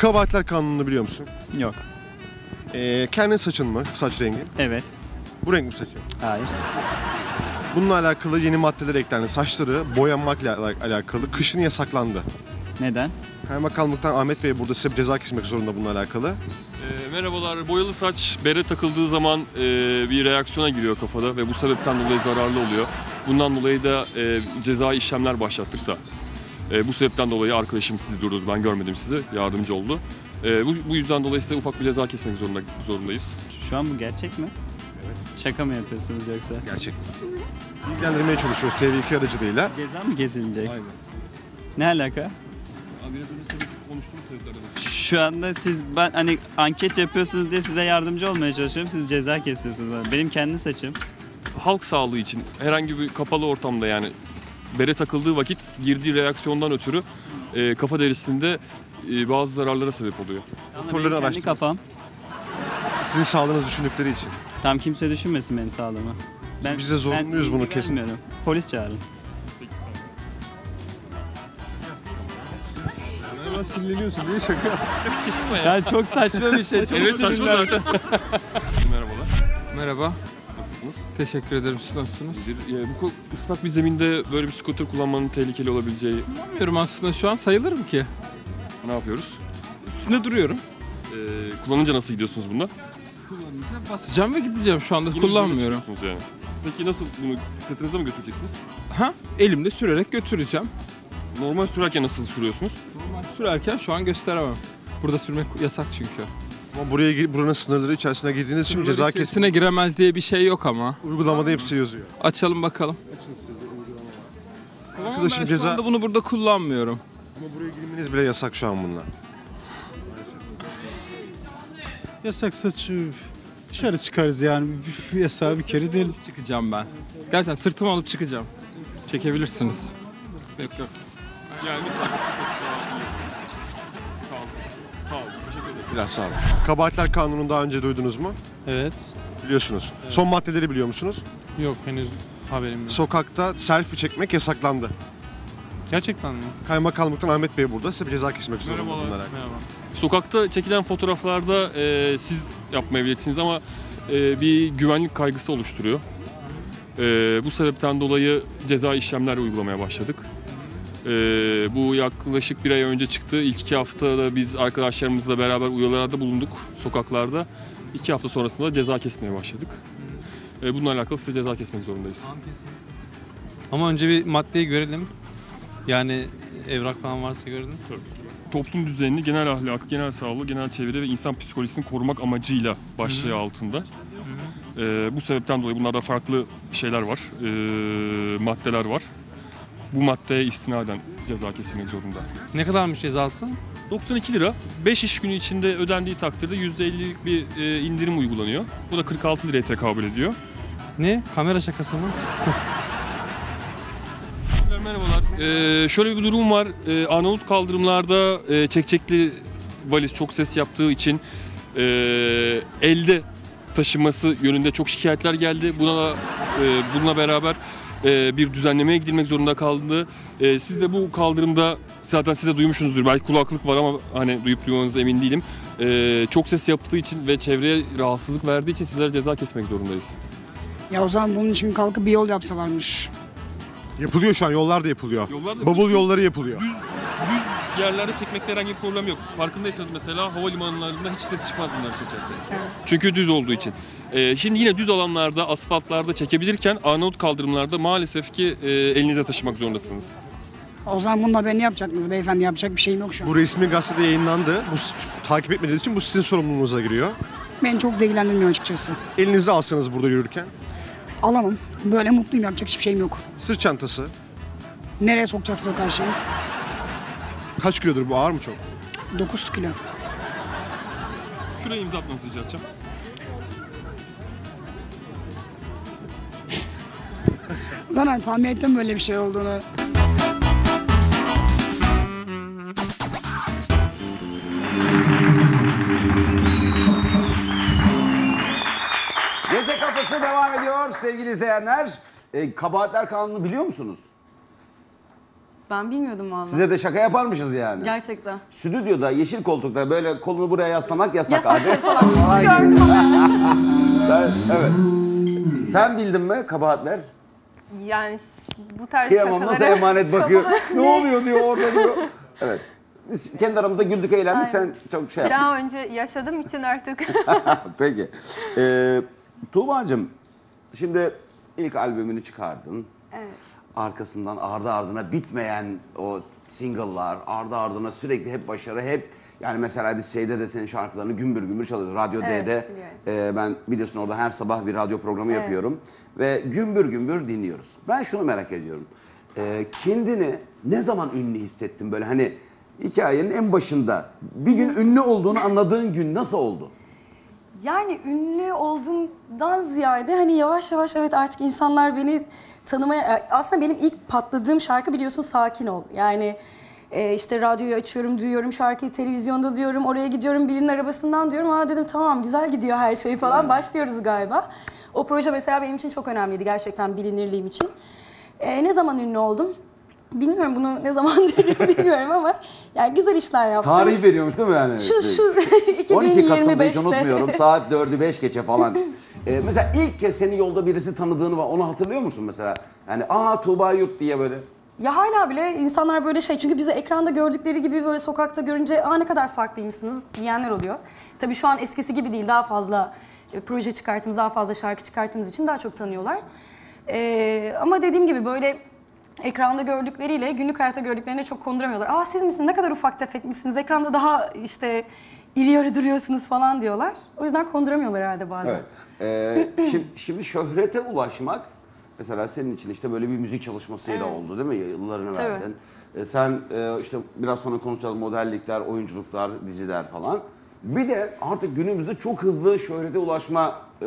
Kabahatler kanununu biliyor musun? Yok. Ee, kendi saçın mı? Saç rengi. Evet. Bu renk mi saçın? Hayır. Bununla alakalı yeni maddeler eklendi. Saçları boyanmakla ala- alakalı kışın yasaklandı. Neden? Kaymakamlıktan Ahmet Bey burada size bir ceza kesmek zorunda bununla alakalı. Ee, merhabalar. Boyalı saç bere takıldığı zaman e, bir reaksiyona giriyor kafada ve bu sebepten dolayı zararlı oluyor. Bundan dolayı da e, cezai işlemler başlattık da. E, bu sebepten dolayı arkadaşım sizi durdurdu. Ben görmedim sizi. Yardımcı oldu. E, bu, bu yüzden dolayı size ufak bir ceza kesmek zorunda, zorundayız. Şu an bu gerçek mi? Evet. Şaka mı yapıyorsunuz yoksa? Gerçek. Bilgilendirmeye çalışıyoruz TV2 aracılığıyla. Ceza mı kesilecek? Ne alaka? Biraz önce konuştuğumuz sebeplerden Şu anda siz ben hani anket yapıyorsunuz diye size yardımcı olmaya çalışıyorum. Siz ceza kesiyorsunuz bana. Benim kendi saçım. halk sağlığı için herhangi bir kapalı ortamda yani bere takıldığı vakit girdiği reaksiyondan ötürü e, kafa derisinde e, bazı zararlara sebep oluyor. Doktorların Benim kendi araştırması. kafam. Sizin sağlığınızı düşündükleri için. Tam kimse düşünmesin benim sağlığımı. Ben, Biz de zorunluyuz bunu kesin. Polis çağırın. Hemen sinirleniyorsun diye şaka. Ya çok saçma bir şey. Çok Evet saçma sinirlendim. zaten. Merhabalar. Merhaba. Nasılsınız? Teşekkür ederim. Siz nasılsınız? Bir, e, bu ko- ıslak bir zeminde böyle bir scooter kullanmanın tehlikeli olabileceği Bilmiyorum aslında şu an sayılır mı ki? ne yapıyoruz? Üstünde duruyorum. E, kullanınca nasıl gidiyorsunuz bunda? Kullanacağım, basacağım ve gideceğim. Şu anda Yine kullanmıyorum. yani. Peki nasıl bunu sırtınıza mı götüreceksiniz? Ha, elimde sürerek götüreceğim. Normal sürerken nasıl sürüyorsunuz? Normal sürerken şu an gösteremem. Burada sürmek yasak çünkü. Ama buraya gir- buranın sınırları içerisine girdiğiniz için ceza kesin. içerisine giremez diye bir şey yok ama. Uygulamada hepsi yazıyor. Açalım bakalım. Açın siz de uygulama. Ama Arkadaşım ben ceza- şu anda bunu burada kullanmıyorum. Ama buraya girmeniz bile yasak şu an bununla. Yasaksa çı- dışarı çıkarız yani. Yasağı bir kere değil. Çıkacağım ben. Gerçekten sırtıma alıp çıkacağım. Çekebilirsiniz. Yok yok. Yani Biraz sağ olun. Kabahatler kanununu daha önce duydunuz mu? Evet. Biliyorsunuz. Son maddeleri biliyor musunuz? Yok henüz haberim yok. Sokakta selfie çekmek yasaklandı. Gerçekten mi? Kaymakamlıktan Ahmet Bey burada. Size bir ceza kesmek zorunda Merhabalar. bunlara. Merhaba. Sokakta çekilen fotoğraflarda e, siz yapmayabilirsiniz ama e, bir güvenlik kaygısı oluşturuyor. E, bu sebepten dolayı ceza işlemler uygulamaya başladık. E, bu yaklaşık bir ay önce çıktı. İlk iki haftada biz arkadaşlarımızla beraber uyarılarda bulunduk sokaklarda. İki hafta sonrasında da ceza kesmeye başladık. E, bununla alakalı size ceza kesmek zorundayız. Ama önce bir maddeyi görelim. Yani evrak falan varsa görelim. toplum düzenini, genel ahlakı, genel sağlığı, genel çevre ve insan psikolojisini korumak amacıyla başlığı altında. Ee, bu sebepten dolayı bunlarda farklı şeyler var, ee, maddeler var. Bu maddeye istinaden ceza kesilmek zorunda. Ne kadarmış cezası? 92 lira. 5 iş günü içinde ödendiği takdirde %50'lik bir e, indirim uygulanıyor. Bu da 46 liraya tekabül ediyor. Ne? Kamera şakası mı? Merhabalar. Ee, şöyle bir durum var. Ee, Arnavut kaldırımlarda e, çekçekli valiz çok ses yaptığı için e, elde taşınması yönünde çok şikayetler geldi. Buna da, e, bununla beraber e, bir düzenlemeye gidilmek zorunda kaldı. E, siz de bu kaldırımda zaten siz de duymuşsunuzdur. Belki kulaklık var ama hani duyup duymanıza emin değilim. E, çok ses yaptığı için ve çevreye rahatsızlık verdiği için sizlere ceza kesmek zorundayız. Ya o zaman bunun için kalkıp bir yol yapsalarmış. Yapılıyor şu an. Yollar da yapılıyor. Yollar da- Bavul yolları yapılıyor. Düz, düz yerlerde çekmekte herhangi bir problem yok. Farkındaysanız mesela havalimanlarında hiç ses çıkmaz bunları çekerken. Çünkü düz olduğu için. Ee, şimdi yine düz alanlarda, asfaltlarda çekebilirken Arnavut kaldırımlarda maalesef ki e, elinize taşımak zorundasınız. O zaman bunun haberini yapacaktınız beyefendi. Yapacak bir şeyim yok şu an. Bu resmi gazetede yayınlandı. Bu takip etmediğiniz için bu sizin sorumluluğunuza giriyor. Beni çok da ilgilendirmiyor açıkçası. Elinize alsanız burada yürürken. Alamam. Böyle mutluyum. Yapacak hiçbir şeyim yok. Sırt çantası. Nereye sokacaksın o karşıyı? Kaç kilodur bu? Ağır mı çok? 9 kilo. Şuraya imza atmanızı rica edeceğim. Zaten tahmin ettim böyle bir şey olduğunu. Kafası devam ediyor sevgili izleyenler. E, kabahatler kanunu biliyor musunuz? Ben bilmiyordum vallahi. Size de şaka yaparmışız yani. Gerçekten. Stüdyoda yeşil koltukta böyle kolunu buraya yaslamak yasak, Yasak abi. falan. Gördüm Ben- evet. Sen bildin mi kabahatler? Yani bu tarz Kıyamam nasıl şakalara emanet bakıyor. ne oluyor diyor orada diyor. Evet. Biz kendi aramızda güldük eğlendik sen çok şey yaptın. Daha önce yaşadığım için artık. Peki. Ee, Tuğba'cığım şimdi ilk albümünü çıkardın. Evet. Arkasından ardı ardına bitmeyen o single'lar, ardı ardına sürekli hep başarı, hep yani mesela biz şeyde de senin şarkılarını gümbür gümbür çalıyoruz. Radyo Evet, D'de biliyorum. e, ben biliyorsun orada her sabah bir radyo programı Evet. yapıyorum. Ve gümbür gümbür dinliyoruz. Ben şunu merak ediyorum. E, kendini ne zaman ünlü hissettin böyle hani hikayenin en başında bir gün ünlü olduğunu anladığın gün nasıl oldu? Yani ünlü olduğumdan ziyade hani yavaş yavaş evet artık insanlar beni tanımaya... Aslında benim ilk patladığım şarkı biliyorsun Sakin Ol. Yani e, işte radyoyu açıyorum, duyuyorum şarkıyı, televizyonda diyorum, oraya gidiyorum birinin arabasından diyorum. Aa dedim tamam güzel gidiyor her şey falan başlıyoruz galiba. O proje mesela benim için çok önemliydi gerçekten bilinirliğim için. E, ne zaman ünlü oldum? Bilmiyorum bunu ne zaman derim bilmiyorum ama yani güzel işler yaptım. Tarih veriyormuş değil mi yani? Şu şu 12 Kasım'da hiç 2025'te. unutmuyorum. Saat 4'ü 5 geçe falan. Ee, mesela ilk kez seni yolda birisi tanıdığını var. Onu hatırlıyor musun mesela? Yani aa Tuğba Yurt diye böyle. Ya hala bile insanlar böyle şey çünkü bizi ekranda gördükleri gibi böyle sokakta görünce aa ne kadar farklıymışsınız diyenler oluyor. Tabii şu an eskisi gibi değil daha fazla e, proje çıkarttığımız, daha fazla şarkı çıkarttığımız için daha çok tanıyorlar. Ee, ama dediğim gibi böyle ekranda gördükleriyle günlük hayatta gördüklerine çok konduramıyorlar. Aa siz misiniz ne kadar ufak tefek misiniz ekranda daha işte iri yarı duruyorsunuz falan diyorlar. O yüzden konduramıyorlar herhalde bazen. Evet. Ee, şimdi, şimdi şöhrete ulaşmak mesela senin için işte böyle bir müzik çalışmasıyla Evet. oldu değil mi? Yıllarını Tabii. verdin. Ee, sen e, işte biraz sonra konuşacağız modellikler, oyunculuklar, diziler falan. Bir de artık günümüzde çok hızlı şöhrete ulaşma e,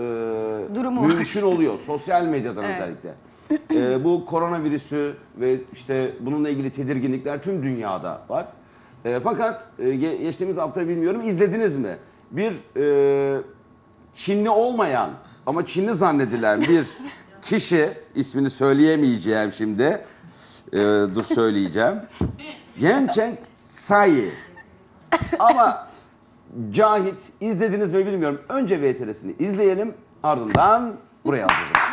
Durumu mümkün oluyor. Sosyal medyadan Evet. özellikle. Ee, bu koronavirüsü ve işte bununla ilgili tedirginlikler tüm dünyada var. Ee, fakat e, ge- geçtiğimiz hafta bilmiyorum izlediniz mi? Bir e, Çinli olmayan ama Çinli zannedilen bir kişi ismini söyleyemeyeceğim şimdi. Ee, dur söyleyeceğim. Gençeng Sayi. Ama Cahit izlediniz mi bilmiyorum. Önce VTR'sini izleyelim ardından buraya alacağız.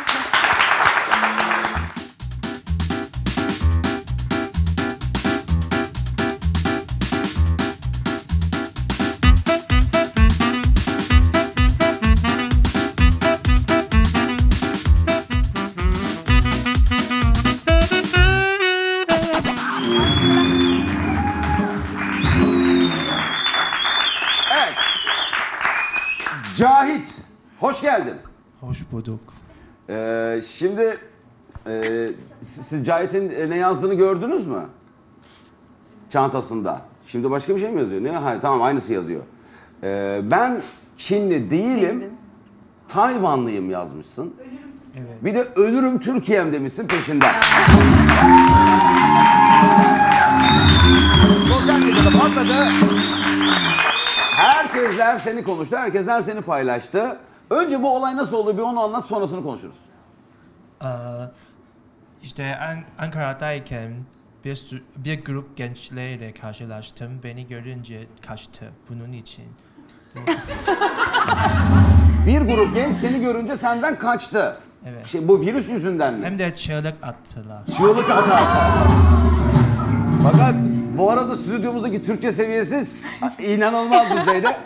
Bulduk. Ee, şimdi e, siz Cahit'in e, ne yazdığını gördünüz mü? Çantasında. Şimdi başka bir şey mi yazıyor? Ne? Hayır, tamam aynısı yazıyor. Ee, ben Çinli değilim, Tayvanlıyım yazmışsın. Evet. Bir de ölürüm Türkiye'm demişsin peşinden. Sosyal medyada patladı. Herkesler seni konuştu, herkesler seni paylaştı. Önce bu olay nasıl oldu bir onu anlat sonrasını konuşuruz. Ee, işte An- Ankara'dayken bir, bir grup gençlerle karşılaştım. Beni görünce kaçtı. Bunun için. Bir grup genç seni görünce senden kaçtı. Evet. Şey, bu virüs yüzünden mi? Hem de çığlık attılar. Çığlık atar. Fakat bu arada stüdyomuzdaki Türkçe seviyesi inanılmaz düzeyde.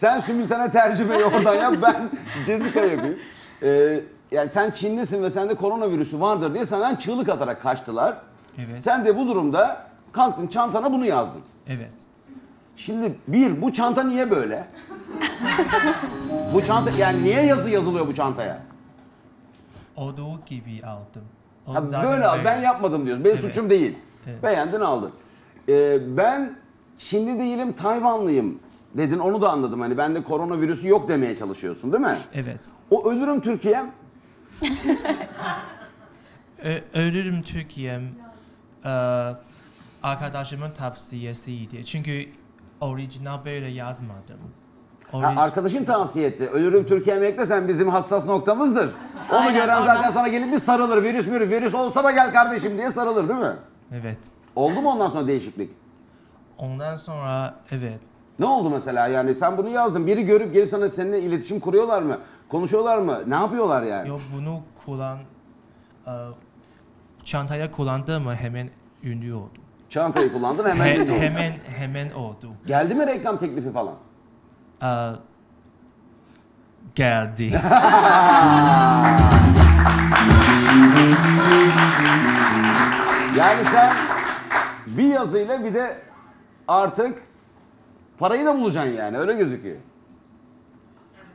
Sen simultane tercümeyi oradan yap, ben Jessica yapayım. Ee, yani sen Çinlisin ve sende koronavirüsü vardır diye senden çığlık atarak kaçtılar. Evet. Sen de bu durumda kalktın çantana bunu yazdın. Evet. Şimdi bir, bu çanta niye böyle? bu çanta, yani niye yazı yazılıyor bu çantaya? Olduğu gibi aldım. O Ha, zaten böyle al, ben yapmadım diyorsun. Benim Evet. suçum değil. Evet. Beğendin aldın. Ee, ben Çinli değilim, Tayvanlıyım dedin. Onu da anladım. Hani bende koronavirüsü yok demeye çalışıyorsun değil mi? Evet. O ölürüm Türkiye'm. Ö- ölürüm Türkiye'm e, arkadaşımın tavsiyesiydi. Çünkü orijinal böyle yazmadım. Ha, Orij- arkadaşın tavsiye etti. Ölürüm Türkiye'm eklesen bizim hassas noktamızdır. Onu Aynen, gören oradan- zaten sana gelip bir sarılır. Virüs mürü, virüs olsa da gel kardeşim diye sarılır değil mi? Evet. Oldu mu ondan sonra değişiklik? Ondan sonra evet. Ne oldu mesela yani sen bunu yazdın. Biri görüp gelip sana seninle iletişim kuruyorlar mı? Konuşuyorlar mı? Ne yapıyorlar yani? Yo bunu kullan e, çantaya kullandığımı hemen ünlü oldu. Çantayı kullandın hemen He- ünlü oldun. hemen hemen oldu. Geldi mi reklam teklifi falan? E, geldi. Yani sen bir yazıyla bir de artık parayı da bulacaksın yani öyle gözüküyor.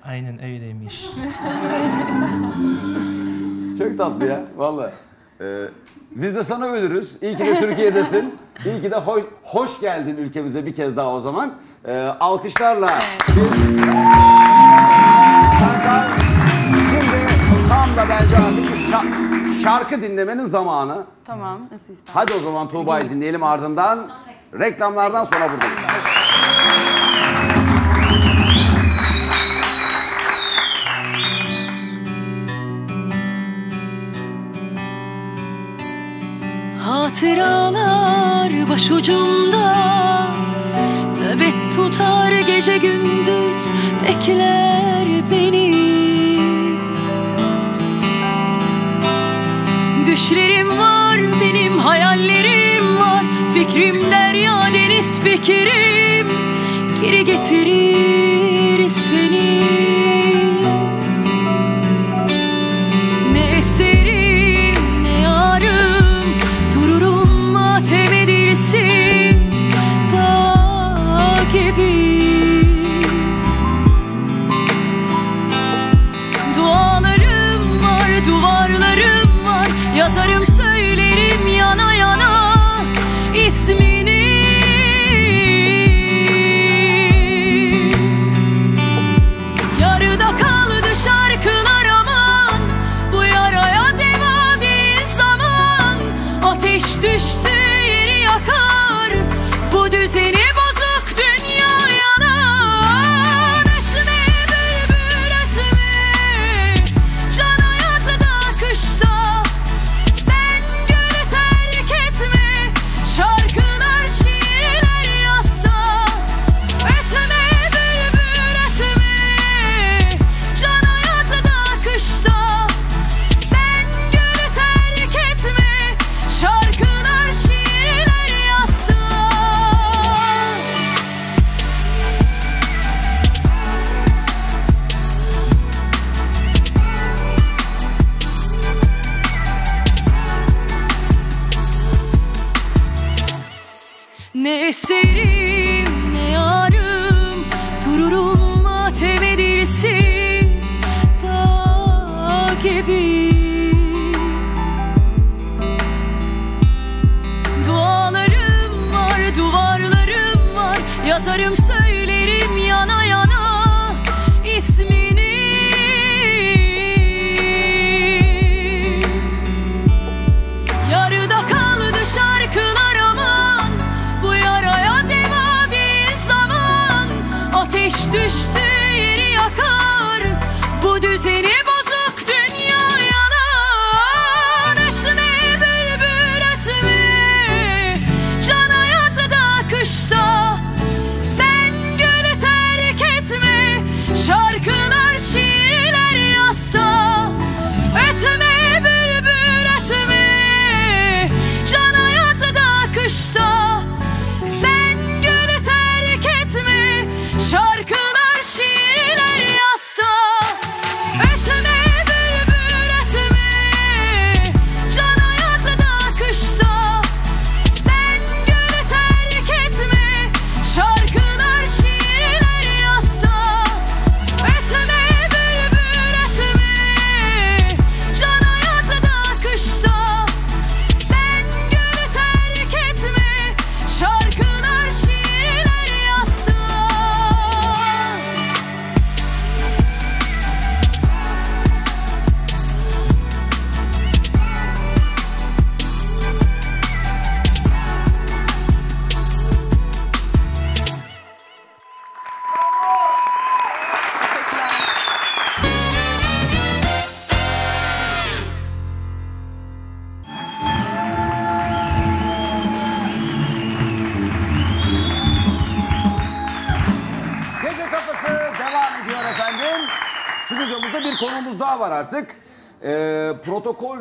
Aynen öyleymiş. Çok tatlı ya valla. Ee, biz de sana ölürüz. İyi ki de Türkiye'desin. İyi ki de hoş, hoş geldin ülkemize bir kez daha o zaman. Ee, alkışlarla. bir- Şimdi tam da bence artık bir şa- şarkı dinlemenin zamanı. Tamam nasıl istersen. Hadi o zaman Tuğba'yı dinleyelim ardından reklamlardan sonra buradayız. Hatıralar başucumda. Nöbet tutar gece gündüz Bekler beni. Düşlerim var benim hayallerim var. Fikrim derya deniz fikrim Geri getirir seni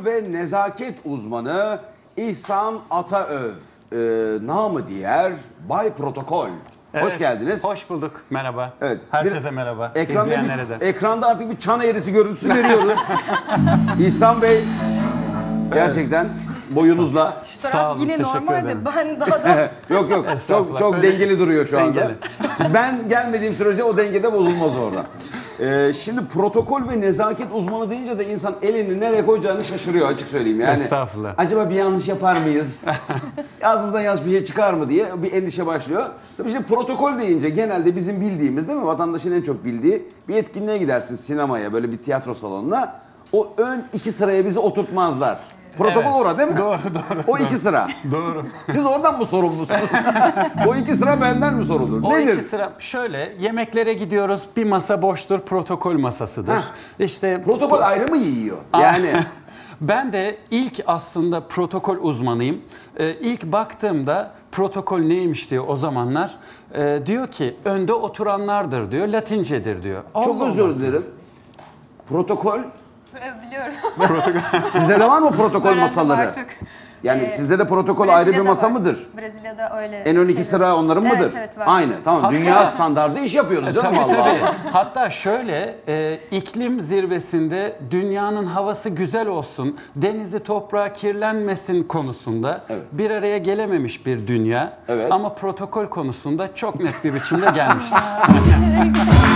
ve nezaket uzmanı İhsan Ataöv. Ee, namı diğer Bay Protokol. Hoş Evet, geldiniz. Hoş bulduk. Merhaba. Evet. Herkese bir- merhaba. Ekranda, İzleyenlere de. bir, ekranda artık bir çan eğrisi görüntüsü veriyoruz. İhsan Bey gerçekten boyunuzla. Şu taraf yine normalde ben daha da yok yok çok çok dengeli duruyor şu anda. Dengeli. ben gelmediğim sürece o dengede bozulmaz orada. Ee, şimdi protokol ve nezaket uzmanı deyince de insan elini nereye koyacağını şaşırıyor açık söyleyeyim yani. Estağfurullah. Acaba bir yanlış yapar mıyız? Ağzımızdan yanlış bir şey çıkar mı diye bir endişe başlıyor. Tabii şimdi protokol deyince genelde bizim bildiğimiz değil mi? Vatandaşın en çok bildiği bir etkinliğe gidersin sinemaya böyle bir tiyatro salonuna. O ön iki sıraya bizi oturtmazlar. Protokol Evet. orada değil mi? Doğru doğru. O iki sıra. Doğru. Siz oradan mı sorumlusunuz? o iki sıra benden mi sorulur? O Nedir? iki sıra şöyle yemeklere gidiyoruz bir masa boştur protokol masasıdır. Heh. İşte Protokol ayrı mı yiyor? Yani Ben de ilk aslında protokol uzmanıyım. Ee, ilk baktığımda protokol neymiş diyor o zamanlar. Ee, diyor ki önde oturanlardır diyor, Latincedir diyor. Çok Allah özür Allah. dilerim. Protokol. Ee, Biliyorum. Sizde de var mı protokol Öğrendim masaları? artık. Yani Ee, sizde de protokol ayrı bir Brezilya'da masa var. mıdır? Brezilya'da öyle. En ön iki şeyler- sıra onların mıdır? Evet evet var. Aynı. Tamam. Hatta- Dünya standardı iş yapıyoruz canım Tabii Allah tabii. Allah. Hatta şöyle e, iklim zirvesinde dünyanın havası güzel olsun, denizi toprağı kirlenmesin konusunda bir araya gelememiş bir dünya. Evet. Ama protokol konusunda çok net bir biçimde gelmiştir.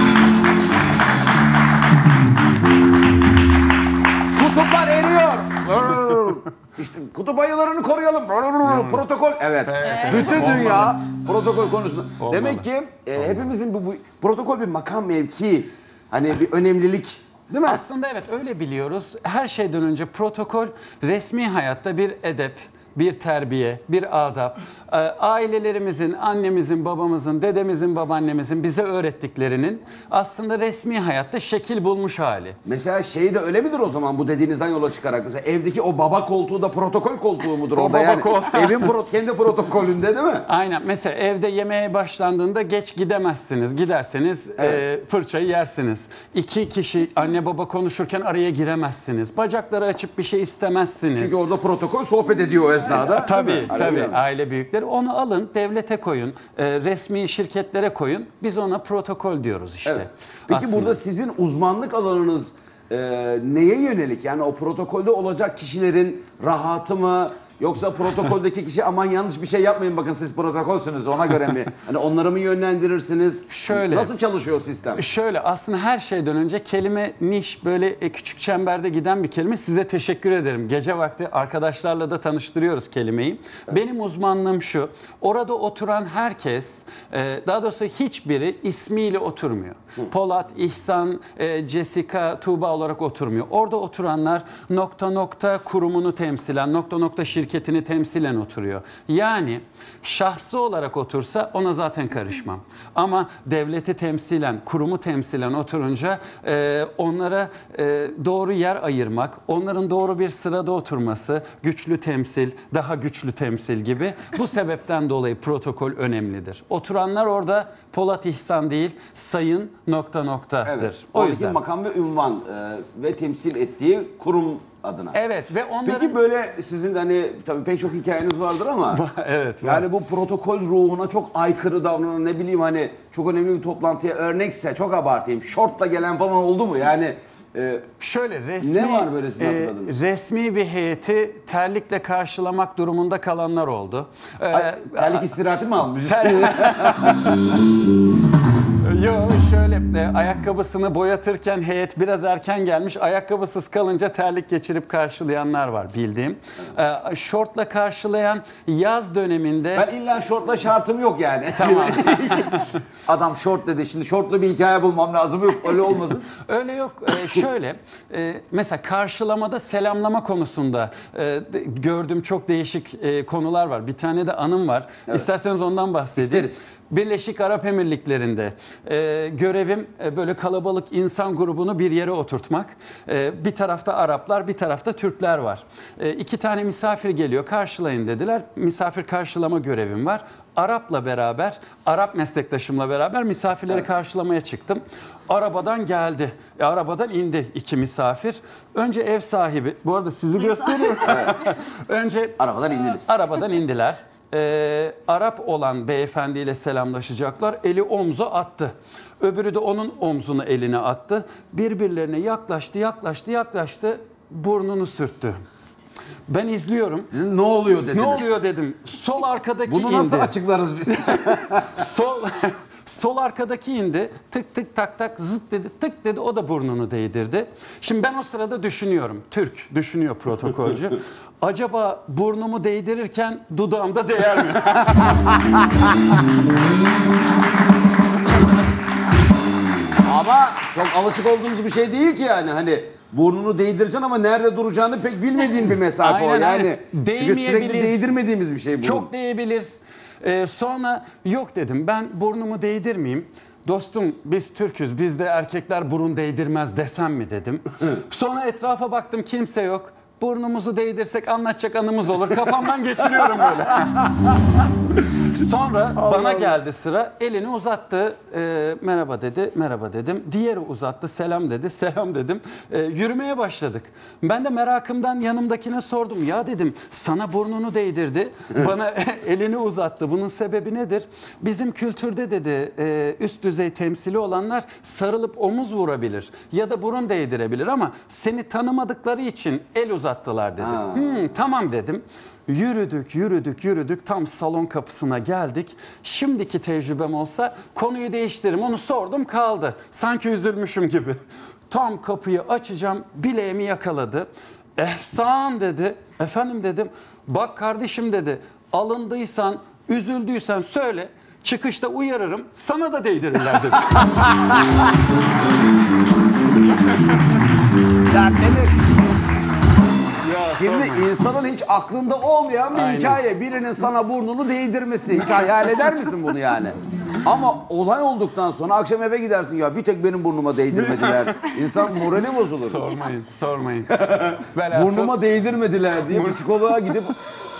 işte kutup ayılarını koruyalım. Protokol. Evet. Bütün dünya protokol konusunda. Olmalı. Demek ki e, hepimizin bu, bu protokol bir makam mevki. Hani bir önemlilik. Değil mi? Aslında evet öyle biliyoruz. Her şeyden önce protokol resmi hayatta bir edep, bir terbiye, bir adap. Ee, Ailelerimizin, annemizin, babamızın, dedemizin, babaannemizin bize öğrettiklerinin aslında resmi hayatta şekil bulmuş hali. Mesela şey de öyle midir o zaman bu dediğinizden yola çıkarak? Mesela evdeki o baba koltuğu da protokol koltuğu mudur orada yani? Evin pro- kendi protokolünde değil mi? Aynen. Mesela evde yemeğe başlandığında geç gidemezsiniz. Giderseniz e, fırçayı yersiniz. İki kişi anne baba konuşurken araya giremezsiniz. Bacakları açıp bir şey istemezsiniz. Çünkü orada protokol sohbet ediyor o esnada. Tabii? Öyle tabii mi? aile büyükleri onu alın devlete koyun e, resmi şirketlere koyun biz ona protokol diyoruz işte. Evet. Peki Aslında. burada sizin uzmanlık alanınız e, neye yönelik? Yani o protokolde olacak kişilerin rahatı mı? Yoksa protokoldeki kişi aman yanlış bir şey yapmayın bakın siz protokolsünüz ona göre mi? Hani onları mı yönlendirirsiniz? Şöyle. Nasıl çalışıyor sistem? Şöyle aslında her şeyden önce kelime niş böyle e, küçük çemberde giden bir kelime. Size teşekkür ederim. Gece vakti arkadaşlarla da tanıştırıyoruz kelimeyi. Benim uzmanlığım şu. Orada oturan herkes e, daha doğrusu hiçbiri ismiyle oturmuyor. Polat, İhsan, e, Jessica, Tuğba olarak oturmuyor. Orada oturanlar nokta nokta kurumunu temsilen, nokta nokta şirketini temsilen oturuyor. Yani şahsı olarak otursa ona zaten karışmam. Ama devleti temsilen, kurumu temsilen oturunca e, onlara e, doğru yer ayırmak, onların doğru bir sırada oturması, güçlü temsil, daha güçlü temsil gibi bu sebepten dolayı protokol önemlidir. Oturanlar orada Polat İhsan değil, sayın nokta noktadır. Evet. O Oradaki yüzden. makam ve ünvan e, ve temsil ettiği kurum adına. Evet ve onların... Peki böyle sizin de hani tabii pek çok hikayeniz vardır ama evet. var. yani bu protokol ruhuna çok aykırı davranan ne bileyim hani çok önemli bir toplantıya örnekse çok abartayım şortla gelen falan oldu mu yani e, Şöyle resmi Ne var böyle sizin e, resmi bir heyeti terlikle karşılamak durumunda kalanlar oldu. Ee, Ay, terlik istirahati mi almış? Yok şöyle e, ayakkabısını boyatırken heyet biraz erken gelmiş. Ayakkabısız kalınca terlik geçirip karşılayanlar var bildiğim. Ee, şortla karşılayan yaz döneminde Ben illa şortla şartım yok yani. Tamam. Adam şort dedi şimdi şortlu bir hikaye bulmam lazım yok öyle olmasın. Öyle yok. Ee, şöyle e, mesela karşılamada selamlama konusunda e, de- gördüğüm çok değişik e, konular var. Bir tane de anım var. İsterseniz ondan bahsedeyim. İsteriz. Birleşik Arap Emirlikleri'nde e, görevim e, böyle kalabalık insan grubunu bir yere oturtmak. E, bir tarafta Araplar, bir tarafta Türkler var. E, iki tane misafir geliyor, karşılayın dediler. Misafir karşılama görevim var. Arap'la beraber, Arap meslektaşımla beraber misafirleri karşılamaya çıktım. Arabadan geldi. E, arabadan indi iki misafir. Önce ev sahibi, bu arada sizi gösteriyorum. Önce Arabadan indiniz. Arabadan indiler. Ee, Arap olan beyefendiyle selamlaşacaklar. Eli omza attı. Öbürü de onun omzunu eline attı. Birbirlerine yaklaştı, yaklaştı, yaklaştı. Burnunu sürttü. Ben izliyorum. Ne oluyor dediniz? Ne oluyor dedim. Sol arkadaki Bunu indi. nasıl açıklarız biz? Sol sol arkadaki indi. Tık tık tak tak zıt dedi. Tık dedi o da burnunu değdirdi. Şimdi ben o sırada düşünüyorum. Türk düşünüyor protokolcü. Acaba burnumu değdirirken dudağımda değer mi? Ama çok alışık olduğumuz bir şey değil ki yani hani burnunu değdireceksin ama nerede duracağını pek bilmediğin bir mesafe o Aynen, yani. aynen. Çünkü sürekli Değmeyebilir. değdirmediğimiz bir şey burun. Çok değebilir. Ee, sonra yok dedim ben burnumu değdirmeyeyim. Dostum biz Türk'üz bizde erkekler burun değdirmez desem mi dedim. Sonra etrafa baktım kimse yok. burnumuzu değdirsek anlatacak anımız olur. Kafamdan geçiriyorum böyle. Sonra bana geldi sıra. Elini uzattı. Ee, merhaba dedi. Merhaba dedim. Diğeri uzattı. Selam dedi. Selam dedim. Ee, yürümeye başladık. Ben de merakımdan yanımdakine sordum. Ya dedim sana burnunu değdirdi. Bana elini uzattı. Bunun sebebi nedir? Bizim kültürde dedi e, üst düzey temsili olanlar sarılıp omuz vurabilir. Ya da burun değdirebilir ama seni tanımadıkları için el uzattılar dedi. Hmm, tamam dedim. Yürüdük, yürüdük, yürüdük. Tam salon kapısına geldik. Şimdiki tecrübem olsa konuyu değiştiririm. Onu sordum kaldı. Sanki üzülmüşüm gibi. Tam kapıyı açacağım. Bileğimi yakaladı. Ehsan dedi. Efendim dedim. Bak kardeşim dedi. Alındıysan, üzüldüysen söyle. Çıkışta uyarırım. Sana da değdirirler dedi. Ya? Şimdi insanın hiç aklında olmayan bir Aynen. hikaye. Birinin sana burnunu değdirmesi. Hiç hayal eder misin bunu yani? Ama olay olduktan sonra akşam eve gidersin ya bir tek benim burnuma değdirmediler. İnsan morali bozulur. sormayın, sormayın. Burnuma değdirmediler diye psikoloğa gidip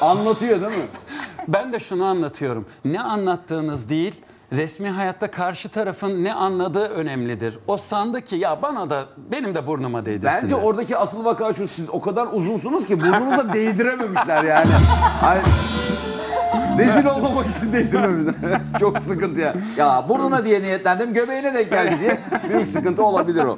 anlatıyor değil mi? Ben de şunu anlatıyorum. Ne anlattığınız değil, resmi hayatta karşı tarafın ne anladığı önemlidir. O sandı ki ya bana da benim de burnuma değdirsinler. Bence oradaki asıl vaka şu siz o kadar uzunsunuz ki burnunuza değdirememişler yani. Ay, Rezil olmamak için değdirmemişler. Çok sıkıntı ya. Ya burnuna diye niyetlendim göbeğine denk geldi diye büyük sıkıntı olabilir o.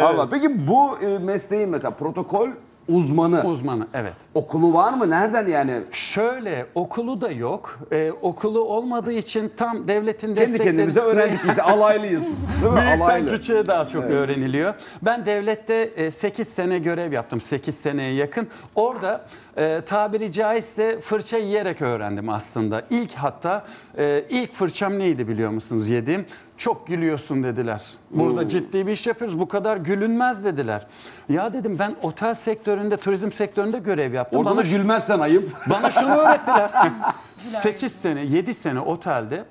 Allah. Peki bu e, mesleğin mesela protokol uzmanı. Uzmanı evet. Okulu var mı? Nereden yani? Şöyle okulu da yok. Ee, okulu olmadığı için tam devletin Kendi desteklediği... kendimize öğrendik işte alaylıyız. Değil mi? Büyükten Alaylı. küçüğe daha çok Evet. öğreniliyor. Ben devlette 8 sene görev yaptım. 8 seneye yakın. Orada e, tabiri caizse fırça yiyerek öğrendim aslında. İlk hatta e, ilk fırçam neydi biliyor musunuz yediğim? Çok gülüyorsun dediler. Burada Oo. ciddi bir iş yapıyoruz. Bu kadar gülünmez dediler. Ya dedim ben otel sektöründe, turizm sektöründe görev yaptım. Orada da şu- gülmezsen ayıp. bana şunu öğrettiler. 8 sene, 7 sene otelde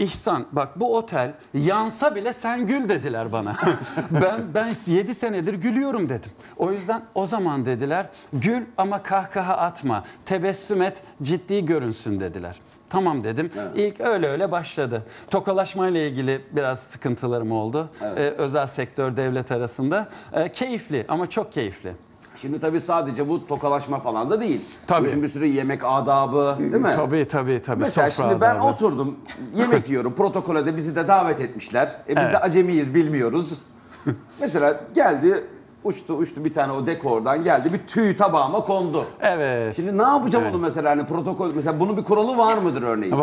İhsan bak bu otel yansa bile sen gül dediler bana. ben ben 7 senedir gülüyorum dedim. O yüzden o zaman dediler gül ama kahkaha atma. Tebessüm et ciddi görünsün dediler. Tamam dedim. İlk öyle öyle başladı. Tokalaşmayla ilgili biraz sıkıntılarım oldu. Evet. Ee, özel sektör devlet arasında. Ee, keyifli ama çok keyifli. Şimdi tabii sadece bu tokalaşma falan da değil. Tabii. Bu şimdi bir sürü yemek adabı değil mi? Tabii tabii tabii. Mesela Sofra şimdi ben adabı. oturdum, yemek yiyorum. Protokole de bizi de davet etmişler. E biz de Evet. acemiyiz, bilmiyoruz. Mesela geldi, uçtu uçtu bir tane o dekordan geldi. Bir tüy tabağıma kondu. Evet. Şimdi ne yapacağım Evet. onu mesela hani protokol mesela bunun bir kuralı var mıdır örneğin?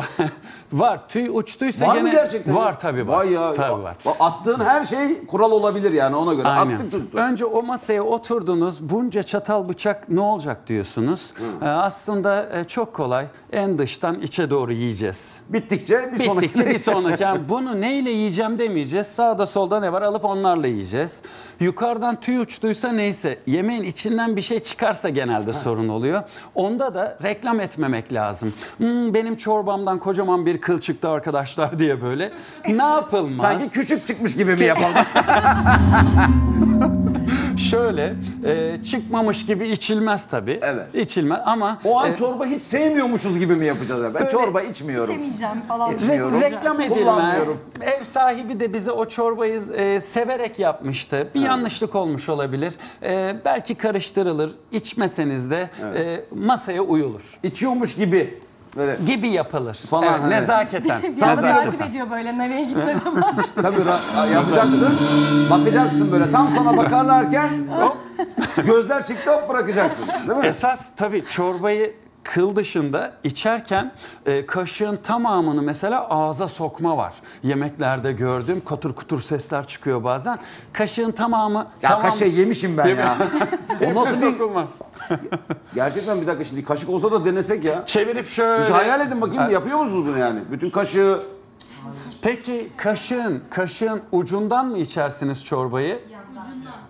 var. Tüy uçtuysa var gene mı gerçekten? var tabii var. Vay ya. Tabii var. Attığın her şey kural olabilir yani ona göre. Aynen. Attık tuttuk. Önce o masaya oturdunuz. Bunca çatal bıçak ne olacak diyorsunuz. Ee, aslında e, çok kolay. En dıştan içe doğru yiyeceğiz. Bittikçe bir sonraki. Bittikçe bir sonraki. Yani bunu neyle yiyeceğim demeyeceğiz. Sağda solda ne var alıp onlarla yiyeceğiz. Yukarıdan tüy uçtuysa neyse. Yemeğin içinden bir şey çıkarsa genelde sorun oluyor. Onda da reklam etmemek lazım. Hmm, benim çorbamdan kocaman bir kıl çıktı arkadaşlar diye böyle. Ne yapılmaz? Sanki küçük çıkmış gibi mi yapalım? Şöyle e, çıkmamış gibi içilmez tabii. Evet. İçilmez ama O an e, çorba hiç sevmiyormuşuz gibi mi yapacağız? ya? Ben Böyle- çorba içmiyorum. İçemeyeceğim falan. İçmiyorum. re- reklam edilmez. Kullanmıyorum. Ev sahibi de bize o çorbayı e, severek yapmıştı. Bir yanlışlık olmuş olabilir. E, belki karıştırılır. İçmeseniz de e, masaya uyulur. İçiyormuş gibi. Böyle Gibi yapılır. Falan Evet, hani. Nezaketen. Bir anda takip ediyor böyle nereye gitti acaba? Tabii ra- yapacaksın. Bakacaksın böyle tam sana bakarlarken hop gözler çıktı hop bırakacaksın. Değil mi? Esas tabii çorbayı kıl dışında içerken e, kaşığın tamamını mesela ağza sokma var. Yemeklerde gördüğüm kutur kutur sesler çıkıyor bazen. Kaşığın tamamı... Ya tamam, kaşığı yemişim ben ya. o nasıl bir... Sokulmaz. Gerçekten bir dakika şimdi kaşık olsa da denesek ya. Çevirip şöyle... Hiç hayal edin bakayım Ha. yapıyor musunuz bunu yani? Bütün kaşığı... Peki kaşığın, kaşığın ucundan mı içersiniz çorbayı?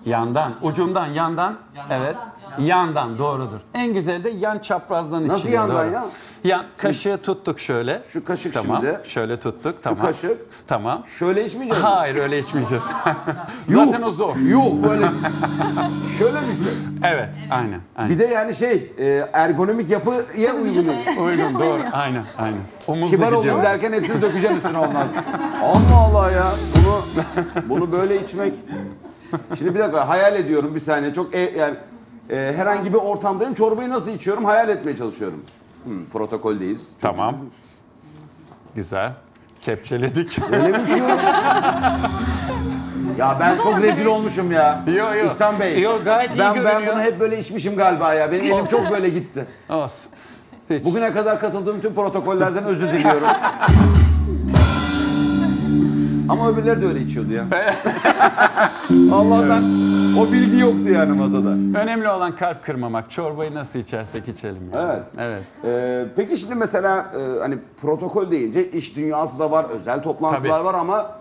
Yandan. Ucundan, yandan. Evet. Yandan doğrudur. En güzeli de yan çaprazdan Nasıl yandan doğru. ya? Yan kaşığı tuttuk şöyle. Şu kaşık tamam. şimdi. Şöyle tuttuk. Şu tamam. kaşık. Tamam. Şöyle içmeyeceğiz mi? Hayır öyle içmeyeceğiz. Yuh. Zaten o zor. Yok böyle. Şöyle mi? Evet, aynen. aynen. Bir de yani şey e, ergonomik yapıya uygun. Uygun, doğru. Aynen, aynen. Omuz da Kibar gidiyor. derken hepsini dökeceksin üstüne ondan. Allah Allah ya. Bunu bunu böyle içmek. Şimdi bir dakika hayal ediyorum bir saniye. Çok e, yani e, herhangi bir ortamdayım. Çorbayı nasıl içiyorum hayal etmeye çalışıyorum. Hmm, protokoldeyiz. Tamam. Güzel. Kepçeledik. Öyle mi içiyorum? Ya ben çok rezil olmuşum ya. Yo, yo. İhsan Bey. Yo, gayet iyi ben, ben görünüyor. bunu hep böyle içmişim galiba ya. Benim elim çok böyle gitti. Olsun. Bugüne kadar katıldığım tüm protokollerden özür diliyorum. Ama öbürleri de öyle içiyordu ya. Allah'tan o bilgi yoktu yani masada. Önemli olan kalp kırmamak. Çorbayı nasıl içersek içelim. yani. Evet. Evet. Ee, peki şimdi mesela e, hani protokol deyince iş dünyası da var, özel toplantılar Tabii. var ama